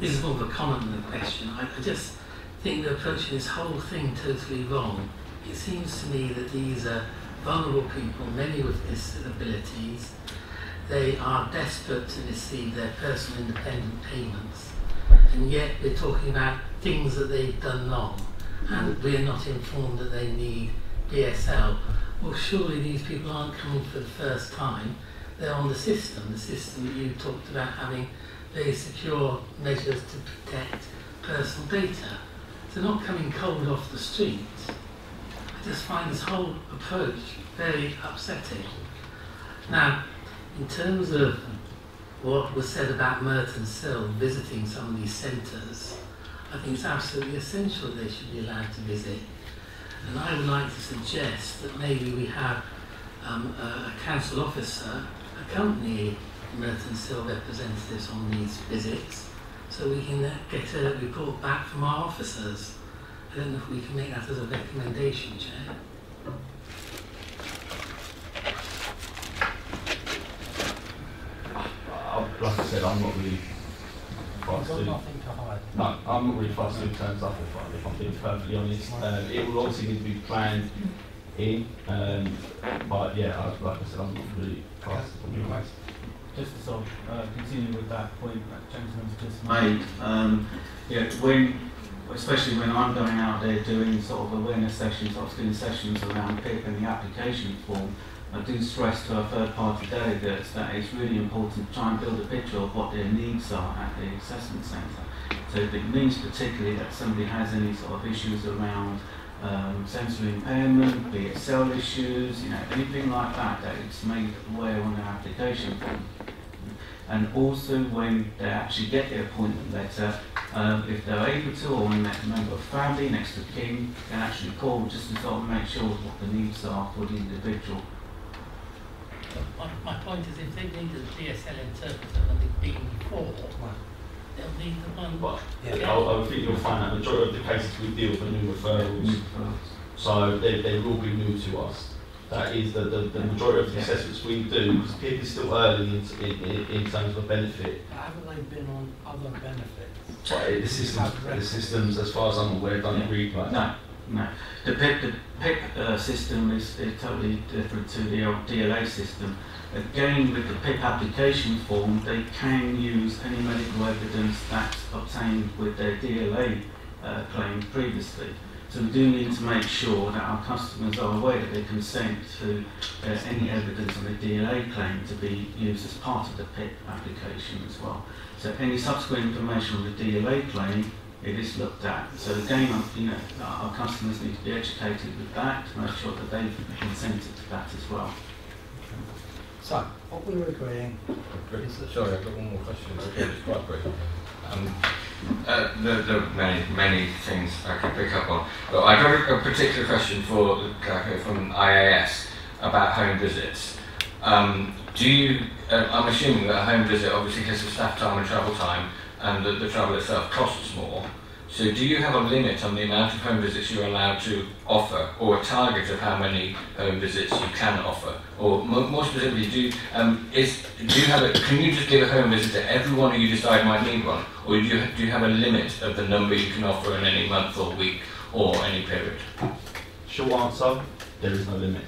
This is more of a a question. I, I just think they're approaching this whole thing totally wrong. It seems to me that these are vulnerable people, many with disabilities. They are desperate to receive their personal independent payments. And yet we're talking about things that they've done wrong. And we're not informed that they need BSL. Well, surely these people aren't coming for the first time. they're on the system, the system that you talked about having very secure measures to protect personal data. They're not coming cold off the street. I just find this whole approach very upsetting. Now, in terms of what was said about Merton CIL visiting some of these centres, I think it's absolutely essential they should be allowed to visit. And I would like to suggest that maybe we have um, a, a council officer accompany Merton CIL representatives on these visits so we can uh, get a report back from our officers. I don't know if we can make that as a recommendation, Chair. I- like I said, I'm not really fussed. Got nothing to hide. No, I'm not really fussed in terms of if, I, if I'm being perfectly honest. Um, it will obviously need to be planned in, um, but yeah, I, like I said, I'm not really fussed. if I'm being honest. Just to sort of uh, continue with that point that gentleman's just made, um, yeah, when, especially when I'm going out there doing sort of awareness sessions, I was sessions around PIP and the application form, I do stress to our third party delegates that it's really important to try and build a picture of what their needs are at the assessment centre. So if it means particularly that somebody has any sort of issues around um, sensory impairment, be it cell issues, you know, anything like that, that it's made aware on their application form. And also when they actually get their appointment letter, um, if they're able to, or when a member of family, next to kin, can actually call just to sort of make sure what the needs are for the individual. My, my point is if they need a BSL interpreter when they've been before, they'll need the one. But Yeah. I, I think you'll find that the majority of the cases we deal with are new referrals, so they, they will be new to us. That is the, the, the majority of the assessments we do, because PIP is still early in, in, in- in terms of a benefit. Haven't they been on other benefits? But the systems, the systems, as far as I'm aware, don't read like that. No. The PIP, the PIP uh, system is, is totally different to the old DLA system. Again, with the PIP application form, they can use any medical evidence that's obtained with their DLA uh, claim previously. So we do need to make sure that our customers are aware that they consent to uh, any evidence on the DLA claim to be used as part of the PIP application as well. So any subsequent information on the DLA claim it is looked at. So again, uh, you know, our our customers need to be educated with that to make sure that they've consented to that as well. So, what we were agreeing is that... Sorry, I've got one more question. Okay, it's quite quick. Um, uh, there, there are many, many things I could pick up on. But I've got a, a particular question for the guy from IAS about home visits. Um, do you, uh, I'm assuming that a home visit obviously has a staff time and travel time, and that the travel itself costs more. So do you have a limit on the amount of home visits you're allowed to offer, or a target of how many home visits you can offer? Or more, more specifically, do you, um, is, do you have a, can you just give a home visit to everyone who you decide might need one? Or do you, do you have a limit of the number you can offer in any month or week or any period? Short answer, there is no limit.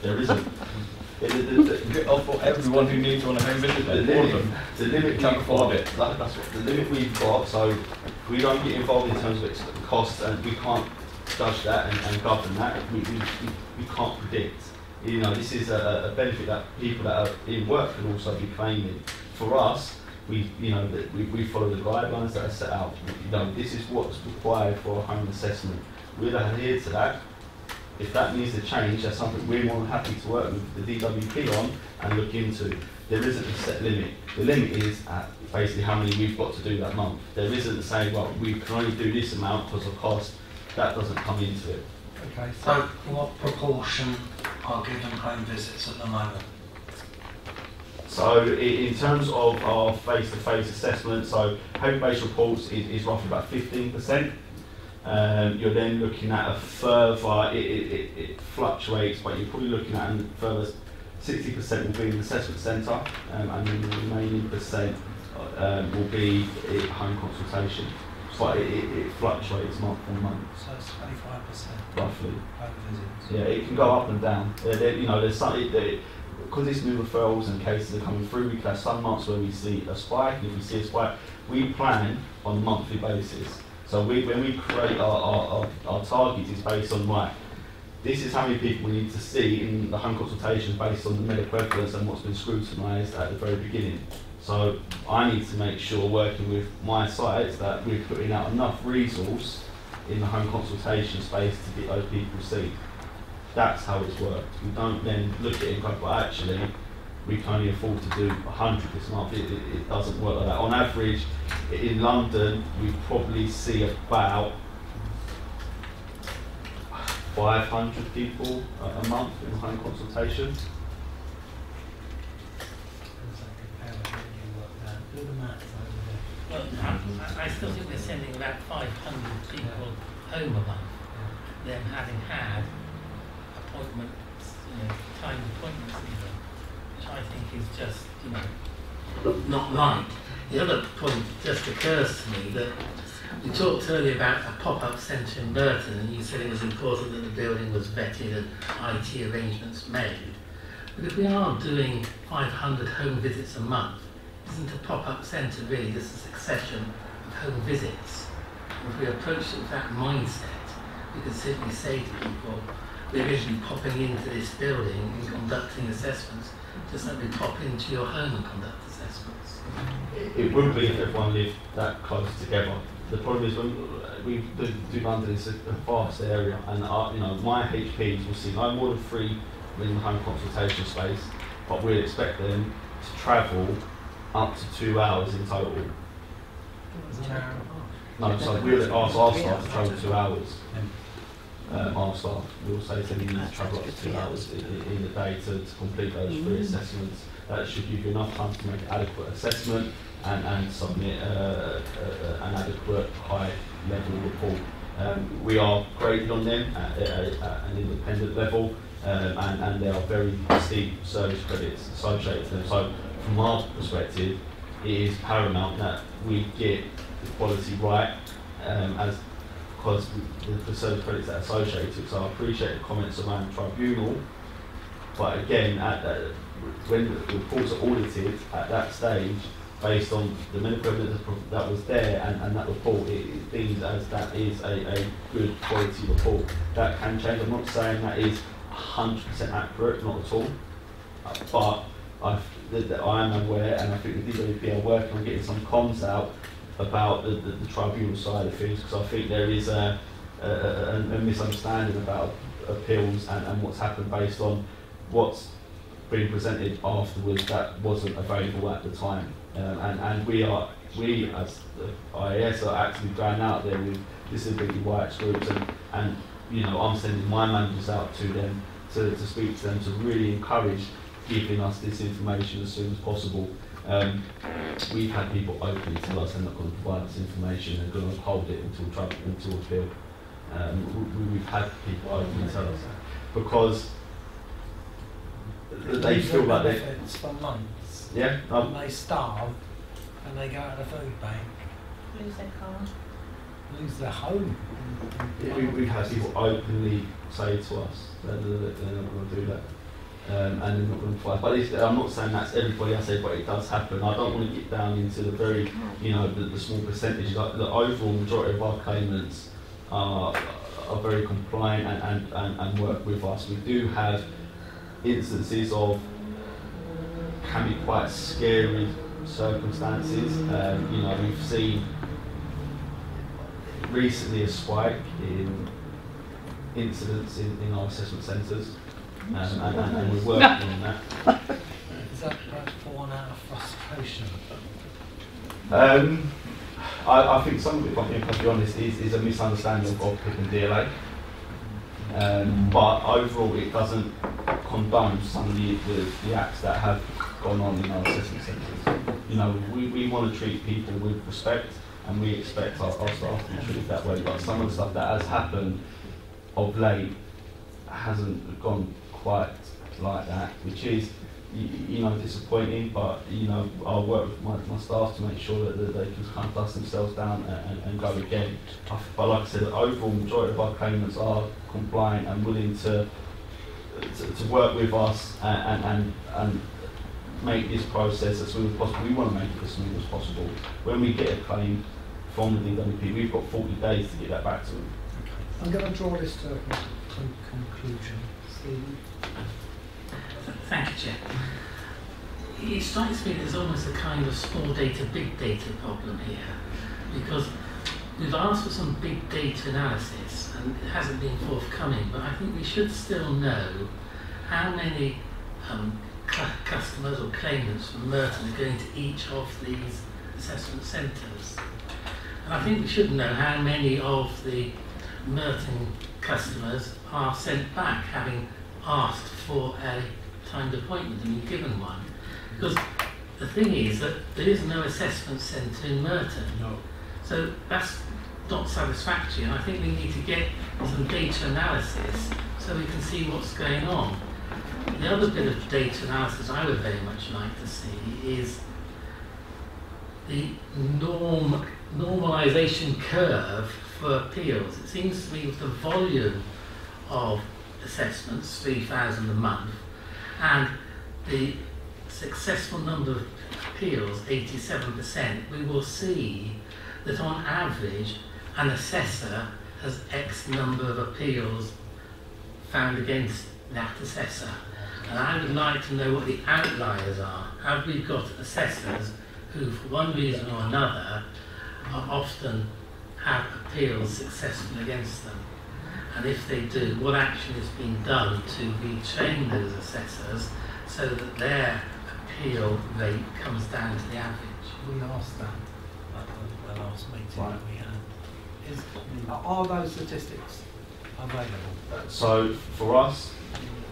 There isn't. The- oh, For everyone who needs one at home visit, The limit, them. the limit Can't afford it. that- that's what, the limit we've got, so we don't get involved in terms of its costs and we can't judge that and, and govern that, we, we, we, can't predict. You know, this is a, a benefit that people that are in work can also be claiming. For us, we, you know, that we, we follow the guidelines that are set out. You know, this is what's required for a home assessment. We'll adhere to that. If that needs to change, that's something we're more than happy to work with the DWP on and look into. There isn't a set limit. The limit is at basically how many we've got to do that month. There isn't saying, well, we can only do this amount because of cost. That doesn't come into it. Okay, so what proportion are given home visits at the moment? So in terms of our face-to-face assessment, so home-based reports is, is roughly about 15%. Um, you're then looking at a further, it, it, it, fluctuates, but you're probably looking at a further 60% will be in the assessment centre, um, and then the remaining percent um, will be at home consultation. But it, it, fluctuates month on month, So it's 25% roughly. Yeah, it can go up and down. There, you know, there's some, because it's new referrals and cases are coming through, we can have some months where we see a spike, and if we see a spike, we plan on a monthly basis. So we, when we create our, our, our, our targets, it's based on, right, this is how many people we need to see in the home consultation based on the medical evidence and what's been scrutinised at the very beginning. So I need to make sure, working with my sites, that we're putting out enough resource in the home consultation space to get those people seen. That's how it's worked. We don't then look at it and go, but actually, we can only afford to do 100 this month. It, it, it doesn't work like that. On average, in London, we probably see about 500 people a, a month in home consultation. Do the maths over Well, I, I still think we're sending about 500 people home a month, them having had appointments, you know, timed appointments even, which I think is just, you know, not right. The other point just occurs to me that we talked earlier about a pop-up centre in Merton and you said it was important that the building was vetted and IT arrangements made. But if we are doing 500 home visits a month, isn't a pop-up centre really just a succession of home visits? If we approach it with that mindset, we could simply say to people, we're originally popping into this building and conducting assessments, just like we pop into your home and conduct assessments. It, it would be if everyone lived that close together. The problem is when uh, we do, do London, it's a, a vast area, and our, you know my HPs will see no more than three in the home consultation space, but we'd expect them to travel up to two hours in total. No, so we'll ask our staff to travel two hours. Um, our staff, we'll say to them, you need to travel up to two hours in, the day to, to complete those three assessments. That should give you enough time to make an adequate assessment and, and submit uh, uh, uh, an adequate high level report. Um, we are graded on them at, at, at an independent level um, and, and there are very steep service credits associated with them. So from our perspective, it is paramount that we get the quality right um, as because the, service credits that are associated. So I appreciate the comments around tribunal, but again, at, at, when the reports are audited at that stage, based on the medical evidence that was there and, and that report, it, it deems as that is a, a good quality report. That can change. I'm not saying that is 100% accurate, not at all, but I've, that, that I am aware, and I think the DWP are working on getting some comms out about the, the, the tribunal side of things, because I think there is a, a, a, a misunderstanding about appeals and, and what's happened based on what's been presented afterwards that wasn't available at the time. Um, and, and we are, we as the IAS are actually going out there with disability rights groups and, and you know, I'm sending my managers out to them to, to speak to them to really encourage giving us this information as soon as possible. Um, we've had people openly tell us they're not going to provide this information, they're going to hold it until trouble, until appeal. Um, we, we've had people openly tell us that because they Lose feel their like they, benefits for months. yeah, um, and they starve and they go to the food bank, Lose their car. lose their home. Yeah, we, we've had people openly say to us that they're, they're not going to do that. Um, and they're not going to fight. But I'm not saying that's everybody I say, but it does happen. I don't want to get down into the very, you know, the, the small percentage. Like the overall majority of our claimants are, are very compliant and, and, and, and work with us. We do have instances of can be quite scary circumstances. Um, you know, we've seen recently a spike in incidents in, in our assessment centres, um, and, and, and we're working on that. Is that born out of frustration? Um, I, I think some of it, if I can if I be honest, is, is a misunderstanding of, of PIP and DLA. Um, but overall, it doesn't condone some of the, the, the acts that have gone on in our assessment centres. You know, we, we want to treat people with respect, and we expect our, our staff to be treated that way. But some of the stuff that has happened of late hasn't gone quite like that, which is you, you know disappointing. But you know I'll work with my, my staff to make sure that, that they can kind of dust themselves down and, and, and go again. I f- But like I said, the overall majority of our claimants are compliant and willing to to, to work with us and, and, and, and make this process as smooth as possible. We want to make it as smooth as possible. When we get a claim from the DWP, we've got 40 days to get that back to them. I'm going to draw this to a conclusion. con- conclusion. Stephen? Thank you, Chair. It strikes me there's almost a kind of small data, big data problem here, because we've asked for some big data analysis and it hasn't been forthcoming, but I think we should still know how many um, customers or claimants from Merton are going to each of these assessment centres. And I think we should know how many of the Merton customers are sent back having asked for a timed appointment and been given one. Because the thing is that there is no assessment centre in Merton. No. So that's not satisfactory and I think we need to get some data analysis so we can see what's going on. The other bit of data analysis I would very much like to see is the norm normalisation curve for appeals. It seems to me with the volume of assessments, 3,000 a month, and the successful number of appeals, 87%, we will see that on average an assessor has X number of appeals found against that assessor. And I would like to know what the outliers are. Have we got assessors who, for one reason or another, are often have appeals successful against them? And if they do, what action is being done to retrain those assessors so that their appeal rate comes down to the average? We asked that at the, the last meeting that we had. Is, are those statistics available? So for us,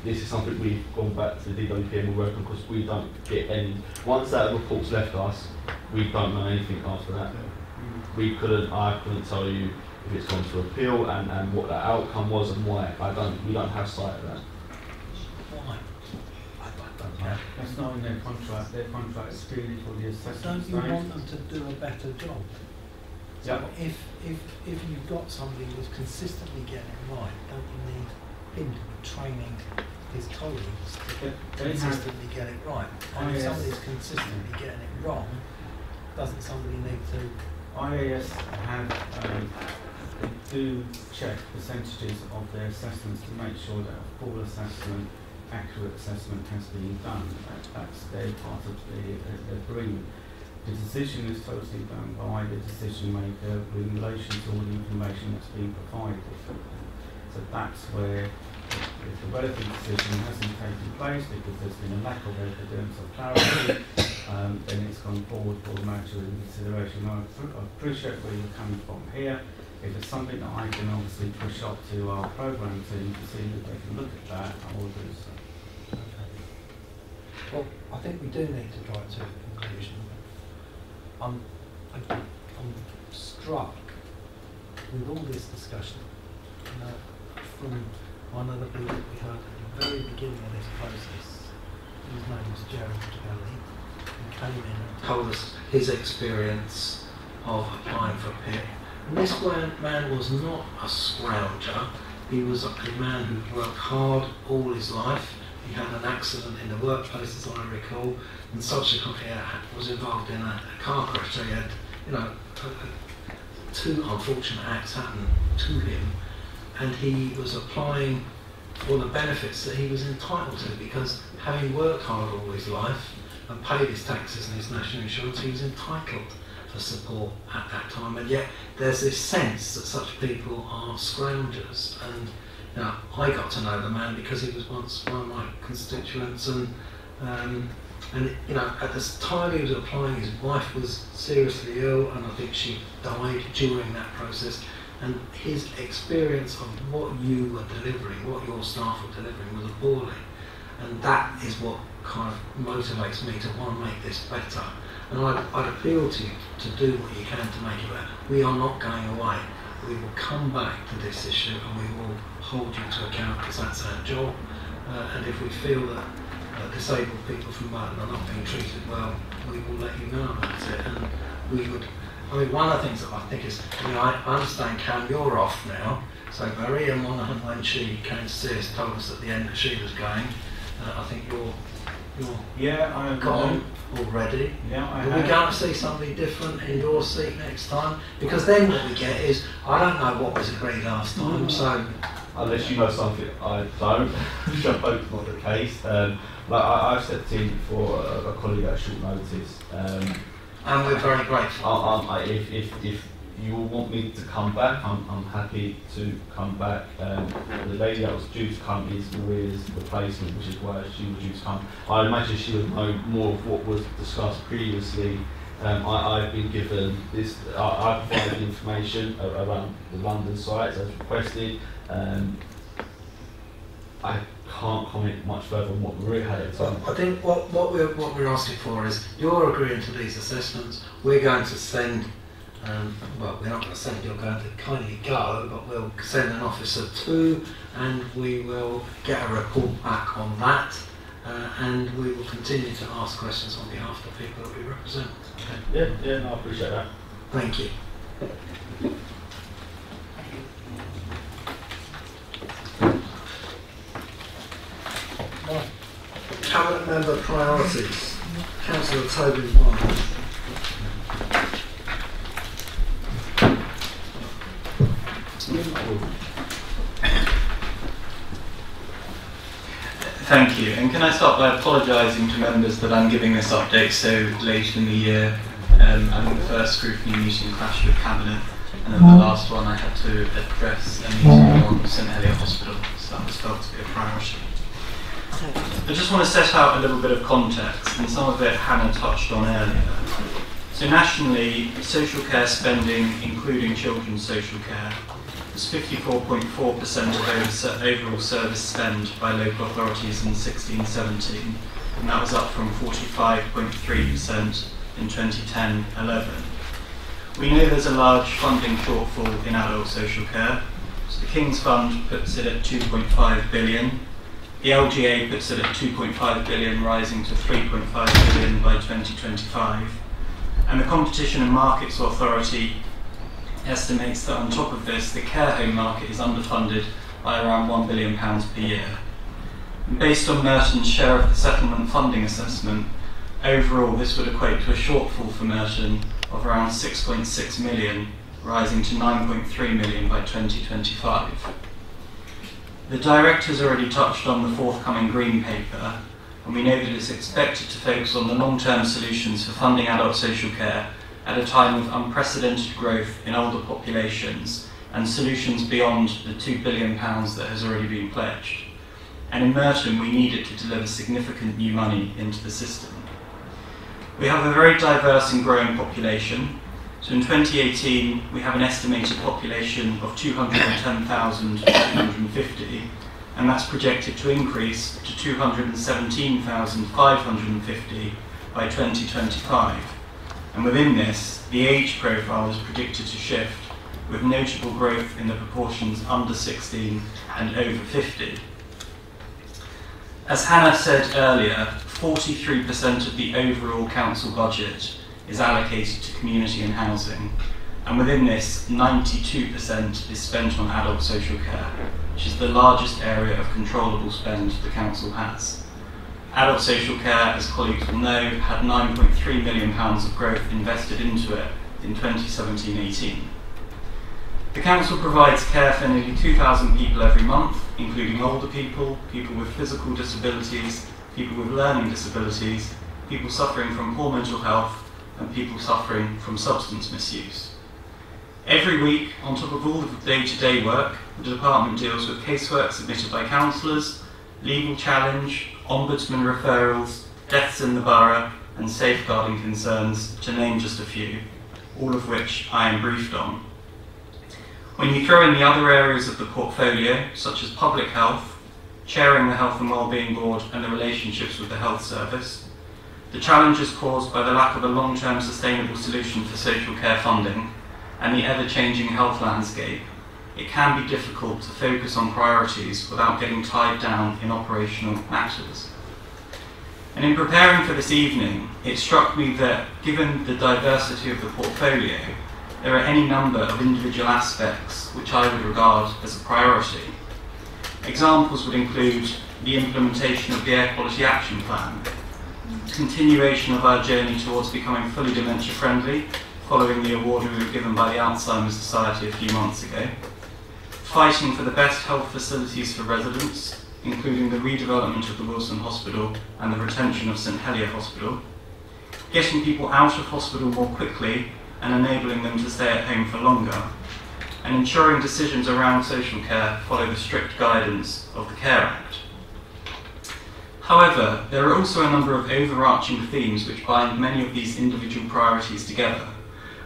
this is something we've gone back to the DWP and we're working because we don't get any. Once that report's left us, we don't know anything after that. We couldn't. I couldn't tell you if it's gone to appeal and, and what the outcome was and why. I don't. We don't have sight of that. Why? I, I don't know. That's not in their contract, their contract is purely for the assessment. Don't you stage. want them to do a better job? So Yeah. if, if, if you've got somebody who's consistently getting it right, don't you need him to be training his colleagues to They- they have- consistently get it right? And if somebody's consistently getting it wrong, doesn't somebody need to IAS have, um, they do check percentages of their assessments to make sure that a full assessment, accurate assessment has been done. That, that's their part of the, uh, agreement. The decision is totally done by the decision maker in relation to all the information that's been provided. So that's where if the relevant decision hasn't taken place because there's been a lack of evidence or clarity, um, then it's gone forward for matter in consideration. I, I appreciate where you're coming from here. If it's something that I can obviously push up to our programme team to see that they can look at that, I will do so. Well, I think we do need to drive to a conclusion. I'm, I- I'm struck with all this discussion, you know, from one of the people we heard at the very beginning of this process, His name was Gerald Kelly, who came in and told us his experience of applying for a PIP. This man, was not a scrounger, he was a man who worked hard all his life. He had an accident in the workplace, as I recall, and subsequently was involved in a, car crash. So he had, you know, two unfortunate acts happen to him, and he was applying for the benefits that he was entitled to because having worked hard all his life and paid his taxes and his national insurance, he was entitled for support at that time. And yet there's this sense that such people are scroungers. And you know, I got to know the man because he was once one of my constituents and um, and you know, at the time he was applying, his wife was seriously ill, and I think she died during that process. And his experience of what you were delivering, what your staff were delivering, was appalling. And that is what kind of motivates me to want to make this better. And I'd, I'd appeal to you to do what you can to make it better. We are not going away. We will come back to this issue and we will hold you to account because that's our job. Uh, and if we feel that uh, disabled people from Merton are not being treated well, we will let you know about it. And we would, I mean, one of the things that I think is, I mean, I understand, Cam, you're off now. So Maria Monaghan, when she came to see us, told us at the end that she was going. Uh, I think you're, you're Yeah, I am. gone already. Yeah, I Are we have. going to see something different in your seat next time? Because then what we get is, I don't know what was agreed last time, so unless you know something I don't, which I hope is not the case. Um, like I, I've stepped in for a, a colleague at short notice. Um, and we're very grateful. I, I, if, if, if you all want me to come back, I'm, I'm happy to come back. Um, the lady that was due to come is Maria's replacement, which is why she was due to come. I imagine she would know more of what was discussed previously. Um, I, I've been given this, I, I provided information around the London sites as requested. Um, I can't comment much further on what Maria had at the time. I think what, what, we're, what we're asking for is you're agreeing to these assessments. We're going to send, um, well, we're not going to send, you're going to kindly go, but we'll send an officer to and we will get a report back on that. Uh, and we will continue to ask questions on behalf of the people that we represent. Okay. Yeah, yeah, no, I appreciate that. Thank you. Cabinet member priorities. Councillor Tobin Byers. Thank you. And can I start by apologising to members that I'm giving this update so late in the year? Um, I think the first scrutiny meeting clashed with Cabinet, and then the last one I had to address a meeting on St Helier Hospital, so that was felt to be a priority. I just want to set out a little bit of context, and some of it Hannah touched on earlier. So nationally, social care spending, including children's social care, was 54.4% of overall service spend by local authorities in 1617, and that was up from 45.3% in 2010-11. We know there's a large funding shortfall in adult social care. So the King's Fund puts it at 2.5 billion. The LGA puts it at 2.5 billion, rising to 3.5 billion by 2025. And the Competition and Markets Authority estimates that on top of this, the care home market is underfunded by around £1 billion per year. Based on Merton's share of the settlement funding assessment, overall this would equate to a shortfall for Merton of around 6.6 million, rising to 9.3 million by 2025. The director's already touched on the forthcoming Green Paper, and we know that it's expected to focus on the long-term solutions for funding adult social care at a time of unprecedented growth in older populations and solutions beyond the £2 billion that has already been pledged. And in Merton, we needed to deliver significant new money into the system. We have a very diverse and growing population. So in 2018, we have an estimated population of 210,250, and that's projected to increase to 217,550 by 2025. And within this, the age profile is predicted to shift with notable growth in the proportions under 16 and over 50. As Hannah said earlier, 43% of the overall council budget is allocated to community and housing, and within this, 92% is spent on adult social care, which is the largest area of controllable spend the council has. Adult social care, as colleagues will know, had £9.3 million of growth invested into it in 2017-18. The Council provides care for nearly 2,000 people every month, including older people, people with physical disabilities, people with learning disabilities, people suffering from poor mental health, and people suffering from substance misuse. Every week, on top of all the day-to-day -day work, the department deals with casework submitted by councillors, legal challenge, ombudsman referrals, deaths in the borough, and safeguarding concerns, to name just a few, all of which I am briefed on. When you throw in the other areas of the portfolio, such as public health, chairing the Health and Wellbeing Board and the relationships with the Health Service, the challenges caused by the lack of a long-term sustainable solution for social care funding, and the ever-changing health landscape, it can be difficult to focus on priorities without getting tied down in operational matters. And in preparing for this evening, it struck me that given the diversity of the portfolio, there are any number of individual aspects which I would regard as a priority. Examples would include the implementation of the Air Quality Action Plan, continuation of our journey towards becoming fully dementia friendly, following the award we were given by the Alzheimer's Society a few months ago, fighting for the best health facilities for residents, including the redevelopment of the Wilson Hospital and the retention of St Helier Hospital, getting people out of hospital more quickly and enabling them to stay at home for longer, and ensuring decisions around social care follow the strict guidance of the CARE Act. However, there are also a number of overarching themes which bind many of these individual priorities together,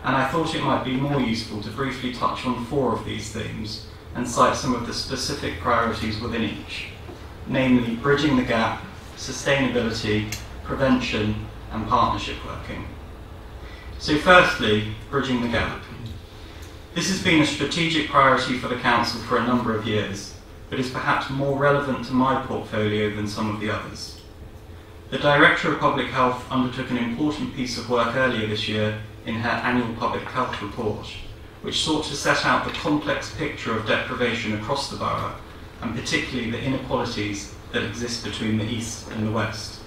and I thought it might be more useful to briefly touch on four of these themes and cite some of the specific priorities within each, namely bridging the gap, sustainability, prevention, and partnership working. So firstly, bridging the gap. This has been a strategic priority for the Council for a number of years, but is perhaps more relevant to my portfolio than some of the others. The Director of Public Health undertook an important piece of work earlier this year in her annual Public Health Report, which sought to set out the complex picture of deprivation across the borough, and particularly the inequalities that exist between the East and the West.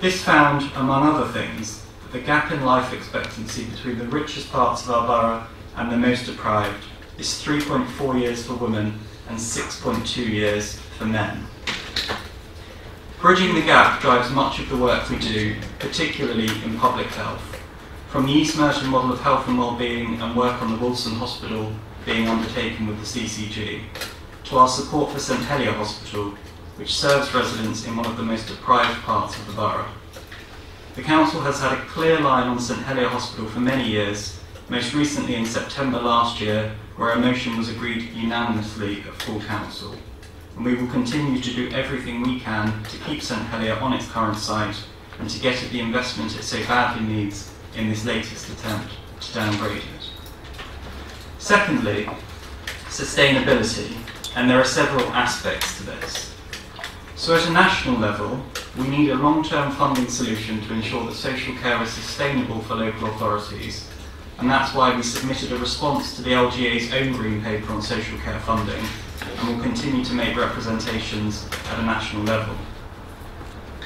This found, among other things, that the gap in life expectancy between the richest parts of our borough and the most deprived is 3.4 years for women and 6.2 years for men. Bridging the gap drives much of the work we do, particularly in public health. From the East Merton model of health and well-being and work on the Wilson Hospital being undertaken with the CCG, to our support for St Helier Hospital, which serves residents in one of the most deprived parts of the borough. The Council has had a clear line on St Helier Hospital for many years, most recently in September last year, where a motion was agreed unanimously at full Council. And we will continue to do everything we can to keep St Helier on its current site and to get at the investment it so badly needs in this latest attempt to downgrade it. Secondly, sustainability, and there are several aspects to this. So at a national level, we need a long-term funding solution to ensure that social care is sustainable for local authorities, and that's why we submitted a response to the LGA's own green paper on social care funding, and will continue to make representations at a national level.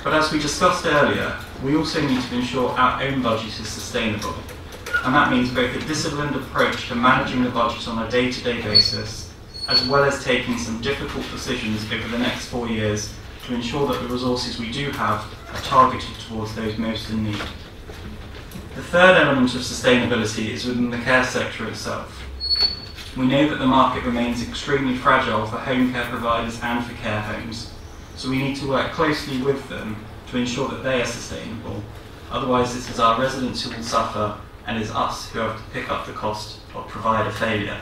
But as we discussed earlier, we also need to ensure our own budget is sustainable. And that means both a disciplined approach to managing the budget on a day-to-day basis, as well as taking some difficult decisions over the next four years to ensure that the resources we do have are targeted towards those most in need. The third element of sustainability is within the care sector itself. We know that the market remains extremely fragile for home care providers and for care homes, so we need to work closely with them to ensure that they are sustainable. Otherwise, it is our residents who will suffer and it is us who have to pick up the cost of provider failure.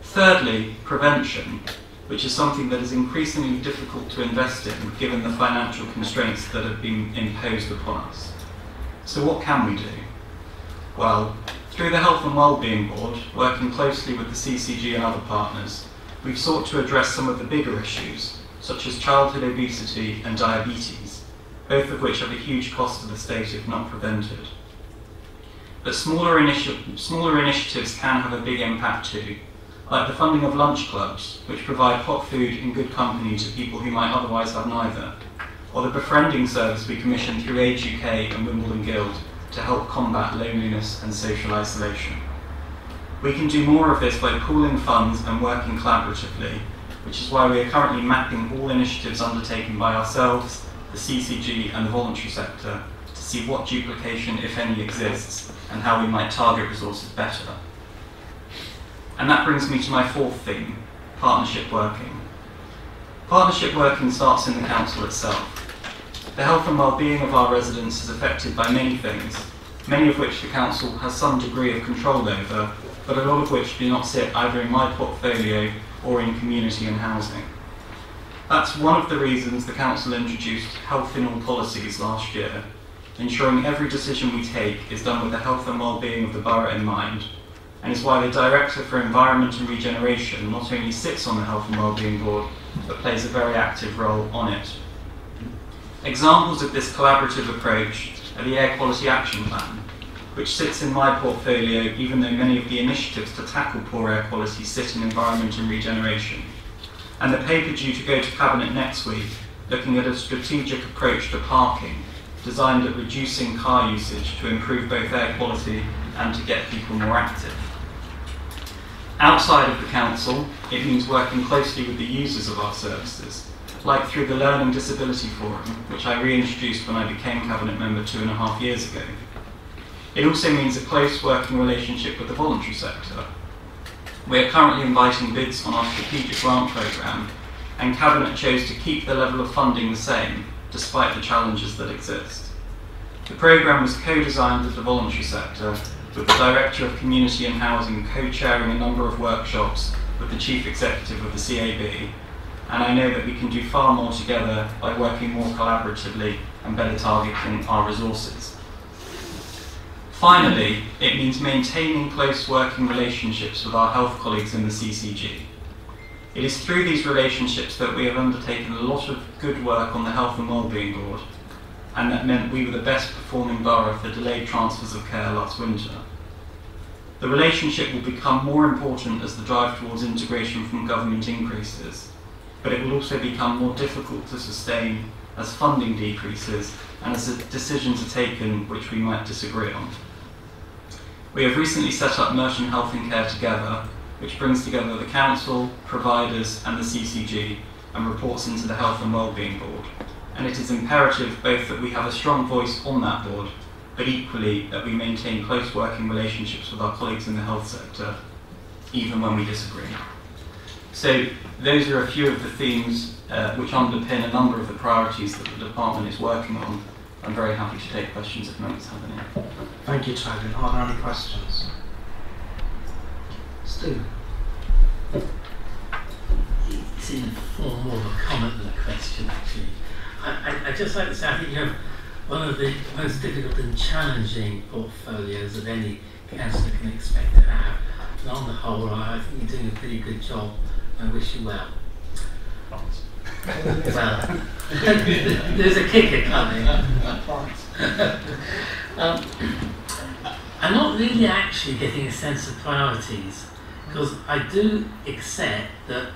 Thirdly, prevention, which is something that is increasingly difficult to invest in given the financial constraints that have been imposed upon us. So what can we do? Well, through the Health and Wellbeing Board, working closely with the CCG and other partners, we've sought to address some of the bigger issues, such as childhood obesity and diabetes, both of which have a huge cost to the state if not prevented. But smaller, initi smaller initiatives can have a big impact too, like the funding of lunch clubs, which provide hot food and good company to people who might otherwise have neither, or the befriending service we commission through Age UK and Wimbledon Guild to help combat loneliness and social isolation. We can do more of this by pooling funds and working collaboratively, which is why we are currently mapping all initiatives undertaken by ourselves, the CCG and the voluntary sector to see what duplication, if any, exists and how we might target resources better. And that brings me to my fourth theme, partnership working. Partnership working starts in the council itself. The health and well-being of our residents is affected by many things, many of which the council has some degree of control over, but a lot of which do not sit either in my portfolio or in community and housing. That's one of the reasons the council introduced health in all policies last year, ensuring every decision we take is done with the health and well-being of the borough in mind, and is why the Director for Environment and Regeneration not only sits on the Health and Wellbeing Board, but plays a very active role on it. Examples of this collaborative approach are the Air Quality Action Plan, which sits in my portfolio even though many of the initiatives to tackle poor air quality sit in Environment and Regeneration, and the paper due to go to Cabinet next week, looking at a strategic approach to parking, designed at reducing car usage to improve both air quality and to get people more active. Outside of the Council, it means working closely with the users of our services, like through the Learning Disability Forum, which I reintroduced when I became Cabinet Member two and a half years ago. It also means a close working relationship with the voluntary sector. We are currently inviting bids on our strategic grant programme, and Cabinet chose to keep the level of funding the same, despite the challenges that exist. The programme was co-designed with the voluntary sector, with the Director of Community and Housing co-chairing a number of workshops with the Chief Executive of the CAB, and I know that we can do far more together by working more collaboratively and better targeting our resources. Finally, it means maintaining close working relationships with our health colleagues in the CCG. It is through these relationships that we have undertaken a lot of good work on the Health and Wellbeing Board, and that meant we were the best performing borough for delayed transfers of care last winter. The relationship will become more important as the drive towards integration from government increases, but it will also become more difficult to sustain as funding decreases and as decisions are taken which we might disagree on. We have recently set up Merton Health and Care Together, which brings together the Council, providers and the CCG and reports into the Health and Wellbeing Board. And it is imperative both that we have a strong voice on that board, but equally that we maintain close working relationships with our colleagues in the health sector, even when we disagree. So those are a few of the themes uh, which underpin a number of the priorities that the department is working on. I'm very happy to take questions if members have any. Thank you, Toby. Are there any questions? Stu? It's in the form more of a comment than a question, actually. I, I, I just like to say, I think you have one of the most difficult and challenging portfolios that any councillor can expect to have. And on the whole, I, I think you're doing a pretty good job. I wish you well. Well, there's a kicker coming. um, I'm not really actually getting a sense of priorities because I do accept that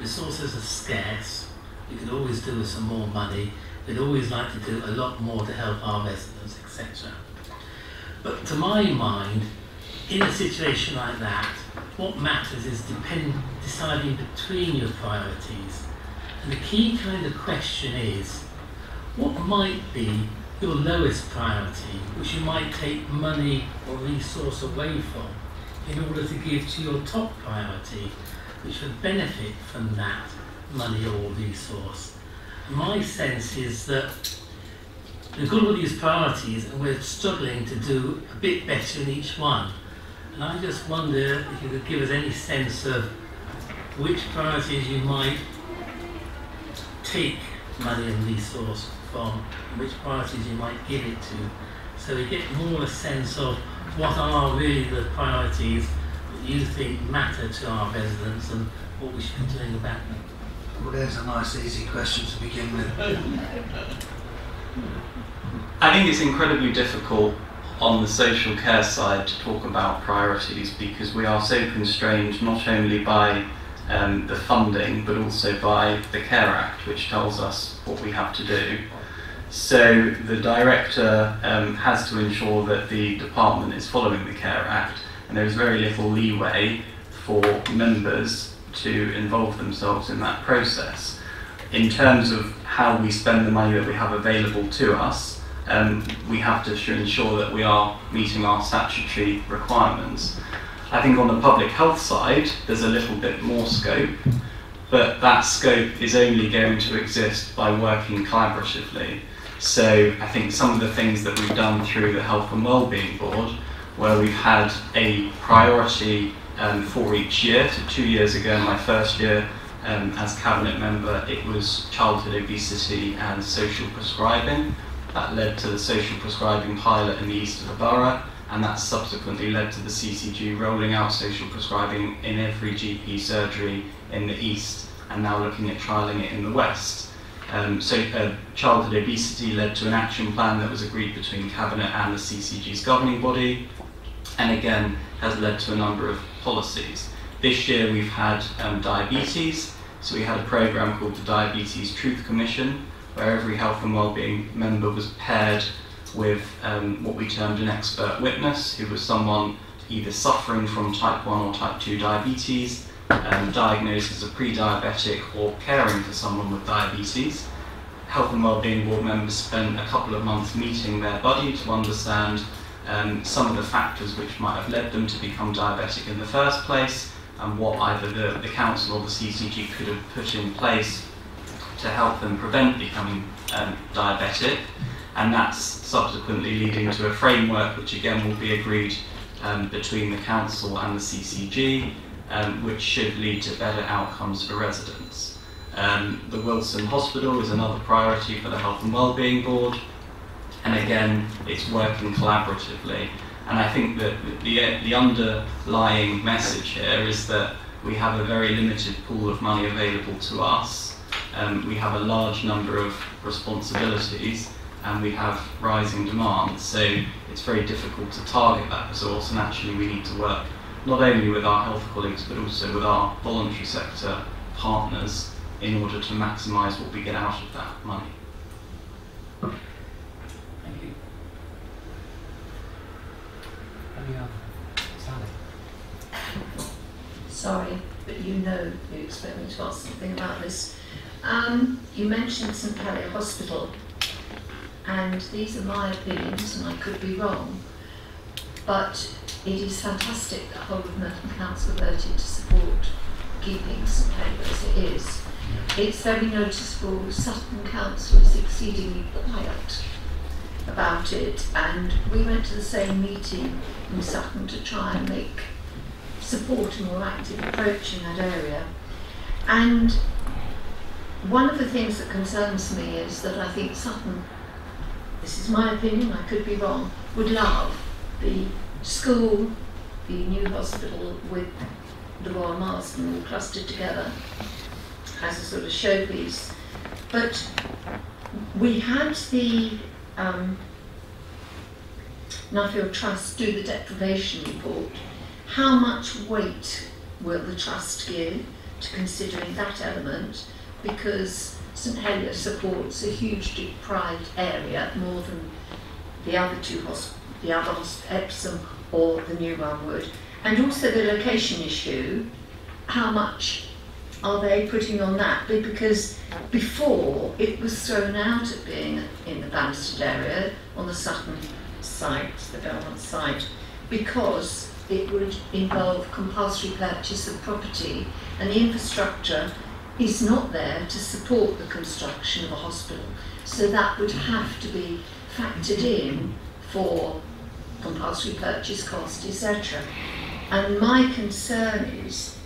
resources are scarce. You could always do with some more money. We'd always like to do a lot more to help our residents, etc. But to my mind, in a situation like that, what matters is depend, deciding between your priorities. The key kind of question is, what might be your lowest priority, which you might take money or resource away from, in order to give to your top priority, which would benefit from that money or resource. My sense is that we've got all these priorities and we're struggling to do a bit better in each one. And I just wonder if you could give us any sense of which priorities you might take money and resource from, which priorities you might give it to, so we get more a sense of what are really the priorities that you think matter to our residents and what we should be doing about them. Well, there's a nice easy question to begin with. I think it's incredibly difficult on the social care side to talk about priorities because we are so constrained not only by um, the funding but also by the Care Act, which tells us what we have to do. So the director um, has to ensure that the department is following the Care Act, and there is very little leeway for members to involve themselves in that process. In terms of how we spend the money that we have available to us, um, we have to ensure that we are meeting our statutory requirements. I think on the public health side, there's a little bit more scope, but that scope is only going to exist by working collaboratively. So I think some of the things that we've done through the Health and Wellbeing Board, where we've had a priority um, for each year. So two years ago, my first year um, as cabinet member, it was childhood obesity and social prescribing. That led to the social prescribing pilot in the east of the borough, and that subsequently led to the CCG rolling out social prescribing in every GP surgery in the east, and now looking at trialling it in the west. Um, so uh, childhood obesity led to an action plan that was agreed between Cabinet and the CCG's governing body, and again has led to a number of policies. This year we've had um, diabetes, so we had a programme called the Diabetes Truth Commission, where every health and wellbeing member was paired with um, what we termed an expert witness, who was someone either suffering from type 1 or type 2 diabetes, um, diagnosed as a pre-diabetic or caring for someone with diabetes. Health and Wellbeing Board members spent a couple of months meeting their body to understand um, some of the factors which might have led them to become diabetic in the first place and what either the, the council or the CCG could have put in place to help them prevent becoming um, diabetic. And that's subsequently leading to a framework which again will be agreed um, between the council and the CCG, um, which should lead to better outcomes for residents. Um, the Wilson Hospital is another priority for the Health and Wellbeing Board, and again, it's working collaboratively. And I think that the, the underlying message here is that we have a very limited pool of money available to us. Um, we have a large number of responsibilities and we have rising demand. So it's very difficult to target that resource and actually we need to work not only with our health colleagues but also with our voluntary sector partners in order to maximise what we get out of that money. Thank you. Any other? Sally? Sorry, but you know you expect me to ask something about this. Um, you mentioned St Helier Hospital, and these are my opinions, and I could be wrong, but it is fantastic that whole of Merton Council voted to support keeping St Helier as it is. It's very noticeable. Sutton Council is exceedingly quiet about it, and we went to the same meeting in Sutton to try and make support a more active approach in that area. And one of the things that concerns me is that I think Sutton, this is my opinion, I could be wrong, would love the school, the new hospital with the Royal Marsden all clustered together as a sort of showpiece. But we had the um, Nuffield Trust do the deprivation report. How much weight will the Trust give to considering that element? Because St Helier supports a hugely deprived area more than the other two hospitals, the other Epsom or the new one would. And also the location issue, how much are they putting on that? Because before it was thrown out at being in the Banstead area on the Sutton site, the Belmont site, because it would involve compulsory purchase of property and the infrastructure is not there to support the construction of a hospital. So that would have to be factored in for compulsory purchase cost, etc. And my concern is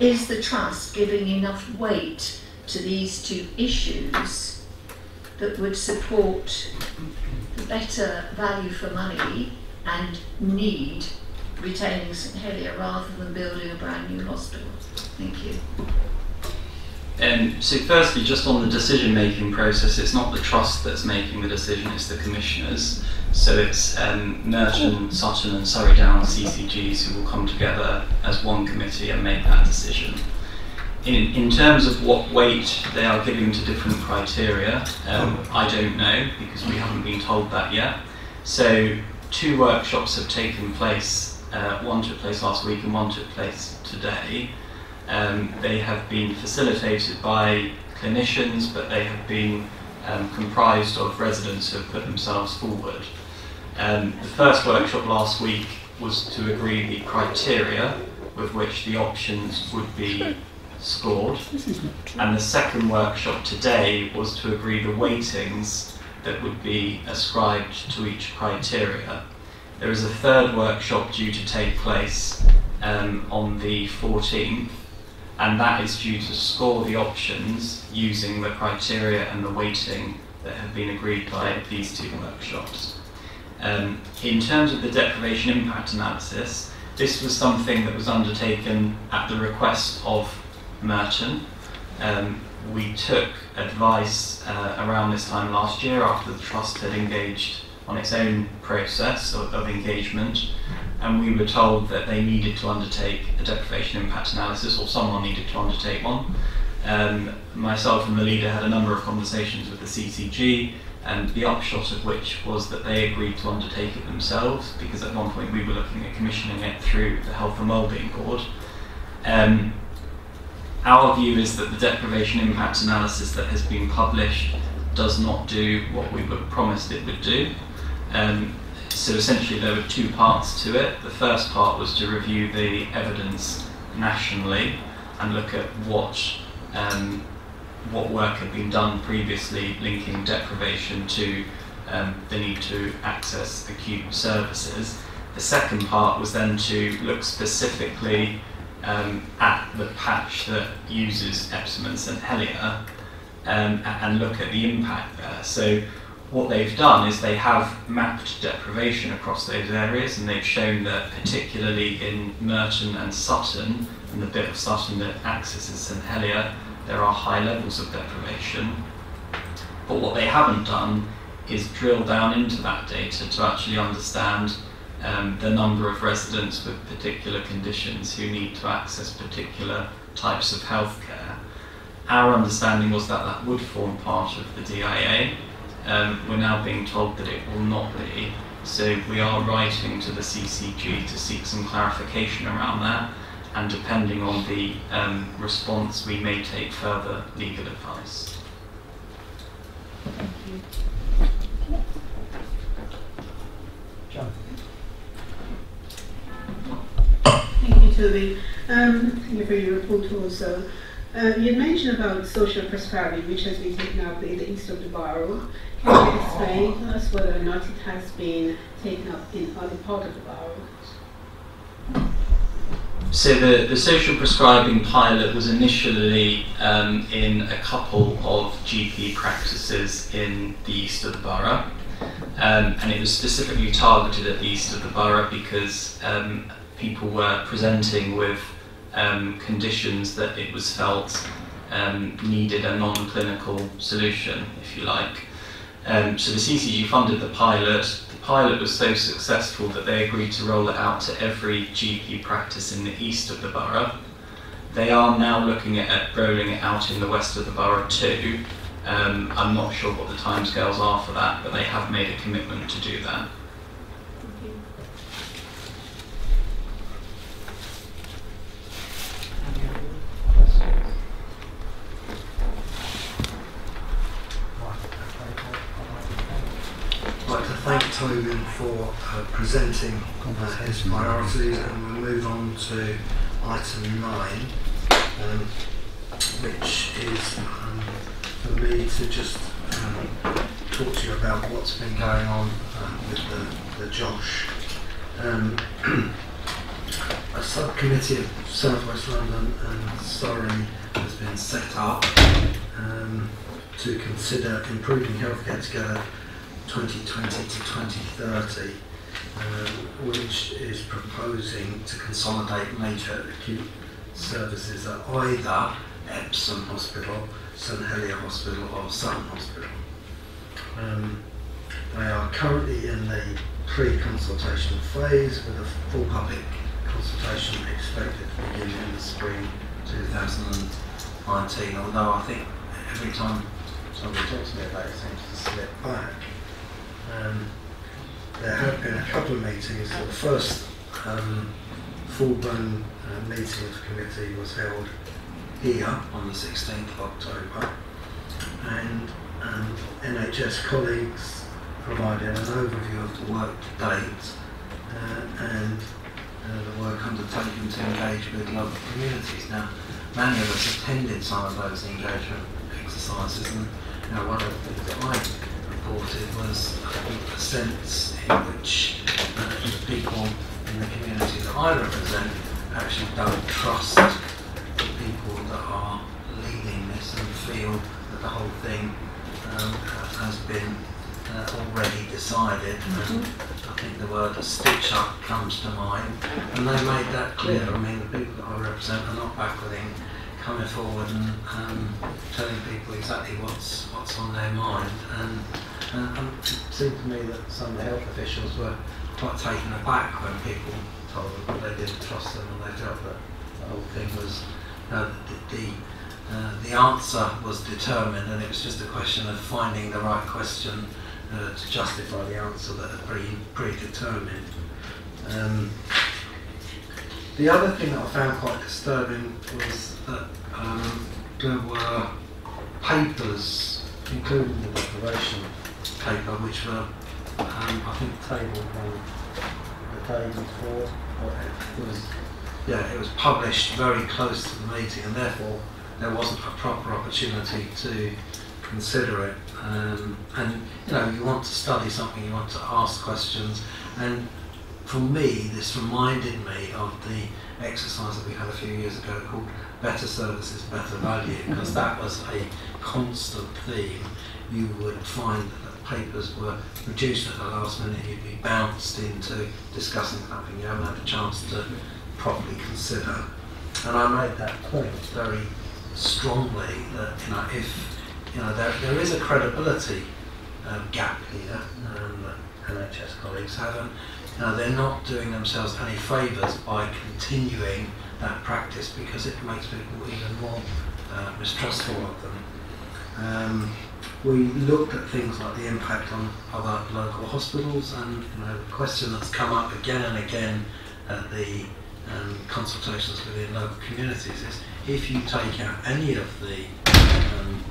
is the trust giving enough weight to these two issues that would support the better value for money and need retaining St Helier rather than building a brand new hospital? Thank you. Um, so firstly, just on the decision-making process, it's not the trust that's making the decision, it's the commissioners. So it's um, Merton, Sutton and Surrey Downs CCGs who will come together as one committee and make that decision. In, in terms of what weight they are giving to different criteria, um, I don't know because we haven't been told that yet. So two workshops have taken place, uh, one took place last week and one took place today. Um, they have been facilitated by clinicians, but they have been um, comprised of residents who have put themselves forward. Um, the first workshop last week was to agree the criteria with which the options would be scored, and the second workshop today was to agree the weightings that would be ascribed to each criteria. There is a third workshop due to take place um, on the 14th, and that is due to score the options using the criteria and the weighting that have been agreed by these two workshops. Um, in terms of the deprivation impact analysis, this was something that was undertaken at the request of Merton. Um, we took advice uh, around this time last year after the Trust had engaged on its own process of, of engagement and we were told that they needed to undertake a deprivation impact analysis, or someone needed to undertake one. Um, myself and the leader had a number of conversations with the CCG, and the upshot of which was that they agreed to undertake it themselves because at one point we were looking at commissioning it through the Health and Wellbeing Board. Um, our view is that the deprivation impact analysis that has been published does not do what we were promised it would do. Um, so essentially there were two parts to it. The first part was to review the evidence nationally and look at what um, what work had been done previously linking deprivation to um, the need to access acute services. The second part was then to look specifically um, at the patch that uses Epsom and St Helier um, and look at the impact there. So what they've done is they have mapped deprivation across those areas and they've shown that particularly in Merton and Sutton and the bit of Sutton that accesses St Helier there are high levels of deprivation. But what they haven't done is drill down into that data to actually understand um, the number of residents with particular conditions who need to access particular types of healthcare. Our understanding was that that would form part of the DIA. Um, we're now being told that it will not be. So we are writing to the CCG to seek some clarification around that and depending on the um, response, we may take further legal advice. Thank you. John. Thank you, Toby. Um, thank you for your report also. Uh, you mentioned about social prosperity, which has been taken up in the east of the borough. Can you explain to us whether or not it has been taken up in other part of the borough? So the, the social prescribing pilot was initially um, in a couple of GP practices in the east of the borough. Um, and it was specifically targeted at the east of the borough because um, people were presenting with um, conditions that it was felt um, needed a non-clinical solution, if you like. Um, so the CCG funded the pilot. The pilot was so successful that they agreed to roll it out to every GP practice in the east of the borough. They are now looking at, rolling it out in the west of the borough too. Um, I'm not sure what the timescales are for that, but they have made a commitment to do that. I'd like to thank For uh, presenting uh, his priorities and we'll move on to item nine, um, which is um, for me to just um, talk to you about what's been going on uh, with the, the JHOSC. Um, a subcommittee of South West London and Surrey has been set up um, to consider improving healthcare together 2020 to 2030, um, which is proposing to consolidate major acute services at either Epsom Hospital, St Helier Hospital or Sutton Hospital. Um, they are currently in the pre-consultation phase with a full public consultation expected to begin in the spring 2019, although I think every time somebody talks to me about it, it seems to slip back. Um, there have been a couple of meetings. The first um, full-blown uh, meeting of the committee was held here on the 16th of October, and um, NHS colleagues provided an overview of the work to date uh, and uh, the work undertaken to engage with local communities. Now, many of us attended some of those engagement exercises, and you know, one of the things that I reported was the sense in which uh, people in the community that I represent actually don't trust the people that are leading this and feel that the whole thing um, has been uh, already decided. Mm-hmm. And I think the word stitch up comes to mind, and they made that clear. I mean, the people that I represent are not backward in coming forward and um, telling people exactly what's what's on their mind. And, and it seemed to me that some of the health officials were quite taken aback when people told them that they didn't trust them and they felt that the whole thing was uh, the, the uh, the answer was determined, and it was just a question of finding the right question uh, to justify the answer that had been predetermined. Um, the other thing that I found quite disturbing was that um, there were papers, including the declaration paper, which were, um, I think, tabled on the day before. Or it was, yeah, it was published very close to the meeting, and therefore there wasn't a proper opportunity to consider it. Um, and you know, you want to study something, you want to ask questions, and for me, this reminded me of the exercise that we had a few years ago called Better Services, Better Value, because that was a constant theme. You would find that papers were produced at the last minute, you'd be bounced into discussing something you haven't had a chance to properly consider. And I made that point very strongly that you know if you know there, there is a credibility um, gap here um, NHS colleagues haven't you know they're not doing themselves any favours by continuing that practice because it makes people even more uh, mistrustful of them. Um, we looked at things like the impact on other local hospitals and you know the question that's come up again and again at the um, consultations within local communities is if you take out any of the um,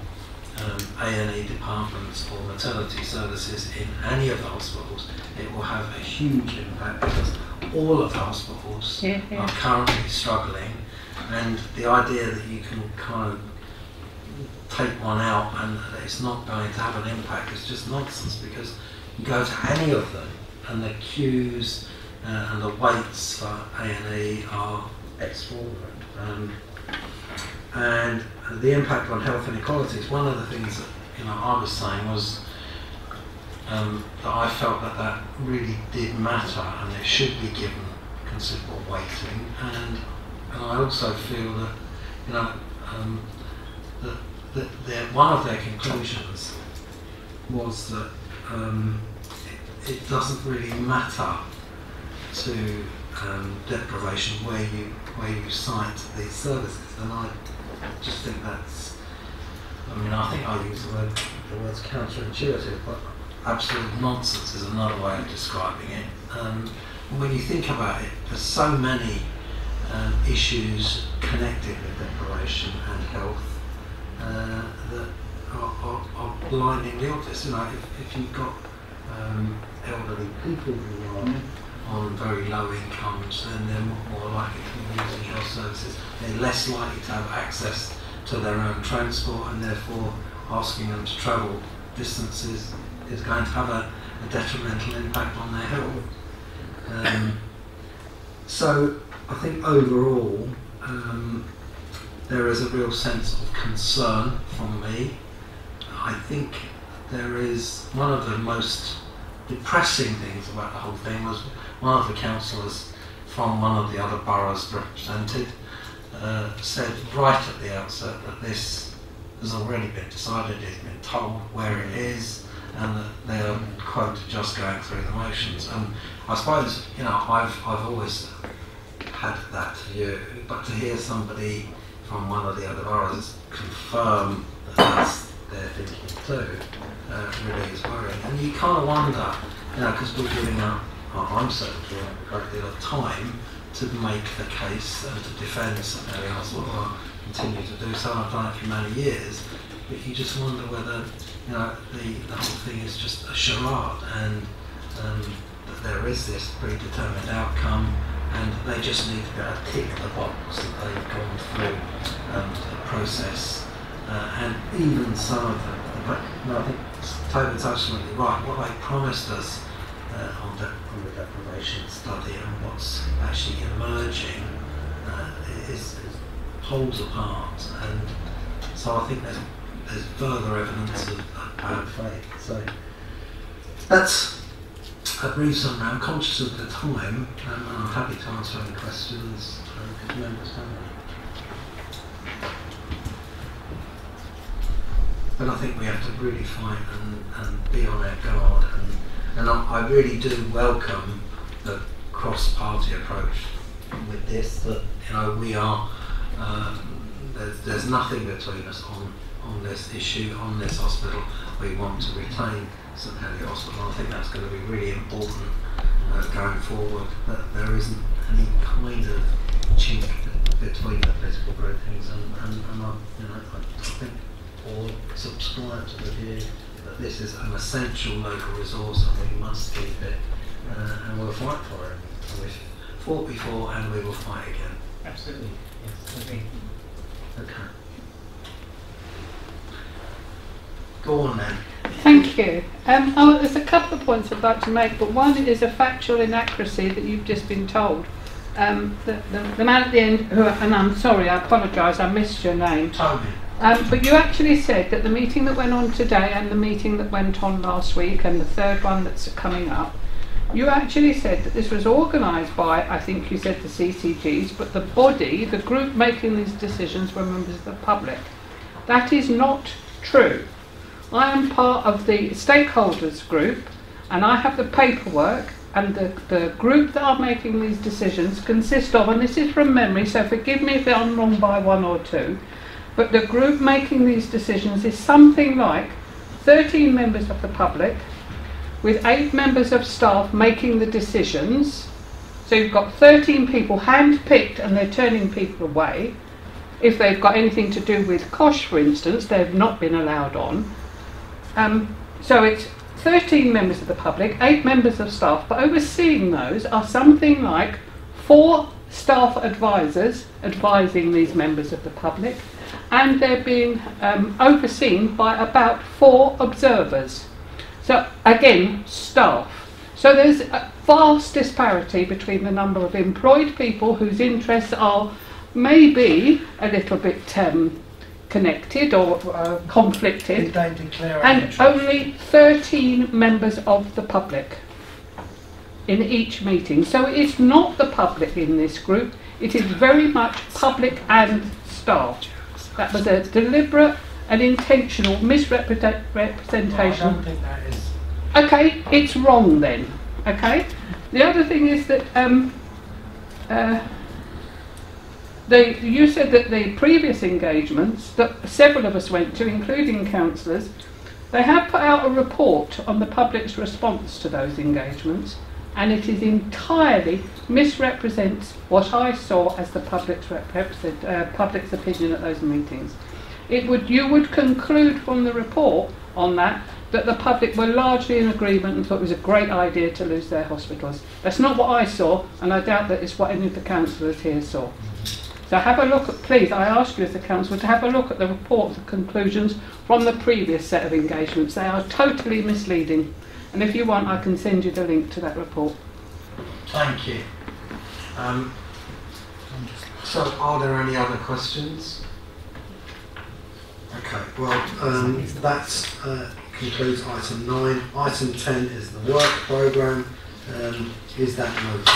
um, A&E departments or maternity services in any of the hospitals, it will have a huge impact because all of the hospitals Yeah, yeah. are currently struggling and the idea that you can kind of take one out and it's not going to have an impact is just nonsense because you go to any of them and the queues uh, and the waits for A&E are extraordinary. Um, and the impact on health inequalities, one of the things that you know I was saying was um, that I felt that that really did matter and it should be given considerable weighting. And, and I also feel that you know um, that, their, one of their conclusions was that um, it, it doesn't really matter to um, deprivation where you where you cite these services, and I just think that's. I mean, I think I use the word the words counterintuitive, but absolute nonsense is another way of describing it. Um, when you think about it, there's so many um, issues connected with deprivation and health uh, that are, are, are blindingly obvious. You know, if, if you've got um, elderly people who are on very low incomes, then they're more likely to be using health services. They're less likely to have access to their own transport, and therefore asking them to travel distances is going to have a, a detrimental impact on their health. Um, so I think overall um, there is a real sense of concern from me. I think there is one of the most depressing things about the whole thing was one of the councillors from one of the other boroughs represented uh, said right at the outset that this has already been decided, it's been told where it is, and that they are, quote, just going through the motions. And I suppose, you know, I've, I've always had that view, but to hear somebody from one of the other boroughs confirm that that's their thinking too, uh, really is worrying. And you kind of wonder, you know, because we're giving up, or I'm certainly giving up a great deal of time to make the case and to defend Mary Hospital, or continue to do so. I've done it for many years, but you just wonder whether, you know, the, the whole thing is just a charade and um, that there is this predetermined outcome and they just need to tick the box that they've gone through um, the process. Uh, and even some of them, no, I think Toby's absolutely right. What they promised us uh, on, the, on the deprivation study and what's actually emerging uh, is, is apart. And so I think there's, there's further evidence of, of bad faith. So that's a brief summary. I'm conscious of the time, and I'm happy to answer any questions if members have any. But I think we have to really fight and, and be on our guard, and, and I, I really do welcome the cross-party approach with this. That you know we are Um, there's, there's nothing between us on, on this issue, on this hospital. We want to retain St Helier Hospital. I think that's going to be really important uh, going forward. That there isn't any kind of chink between the political groupings, and, and, and I, you know, I, I think all subscribe to the view that this is an essential local resource and we must keep it, uh, and we'll fight for it. And we've fought before, and we will fight again. Absolutely. Yes. Okay. Okay. Go on then. Thank you. Um, oh, there's a couple of points I'd like to make, but one is a factual inaccuracy that you've just been told. Um, the, the, the man at the end, who, and I'm sorry, I apologise, I missed your name. Tony. Um, but you actually said that the meeting that went on today and the meeting that went on last week and the third one that's coming up, you actually said that this was organised by, I think you said the CCGs, but the body, the group making these decisions were members of the public. That is not true. I am part of the stakeholders group and I have the paperwork and the, the group that are making these decisions consist of, and this is from memory, so forgive me if I'm wrong by one or two, but the group making these decisions is something like 13 members of the public with eight members of staff making the decisions. So you've got 13 people hand-picked and they're turning people away. If they've got anything to do with KOSHH, for instance, they've not been allowed on. Um, so it's 13 members of the public, 8 members of staff, but overseeing those are something like 4 staff advisors advising these members of the public, and they're being um, overseen by about 4 observers. So again, staff. So there's a vast disparity between the number of employed people whose interests are maybe a little bit um, connected or uh, conflicted, Did they declare and only 13 members of the public in each meeting. So it's not the public in this group, it is very much public and staff. That was a deliberate and intentional misrepresentation. I don't think that is. Okay, it's wrong then. Okay. The other thing is that um, uh, you said that the previous engagements that several of us went to, including councillors, they have put out a report on the public's response to those engagements, and it is entirely misrepresents what I saw as the public's, uh, public's opinion at those meetings. It would, you would conclude from the report on that that the public were largely in agreement and thought it was a great idea to lose their hospitals. That's not what I saw, and I doubt that it's what any of the councillors here saw. So have a look at, please, I ask you as a councillor to have a look at the report, the conclusions from the previous set of engagements. They are totally misleading. And if you want, I can send you the link to that report. Thank you. Um, so, are there any other questions? Okay, well, um, that uh, concludes item 9. Item 10 is the work programme. Um, is that noted?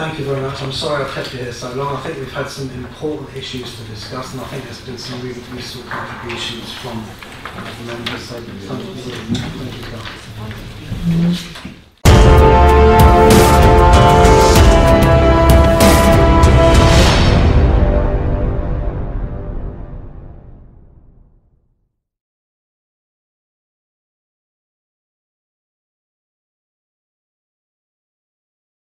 Thank you very much. I'm sorry I've kept you here so long. I think we've had some important issues to discuss, and I think there's been some really useful contributions from the members. So thank you. Thank you.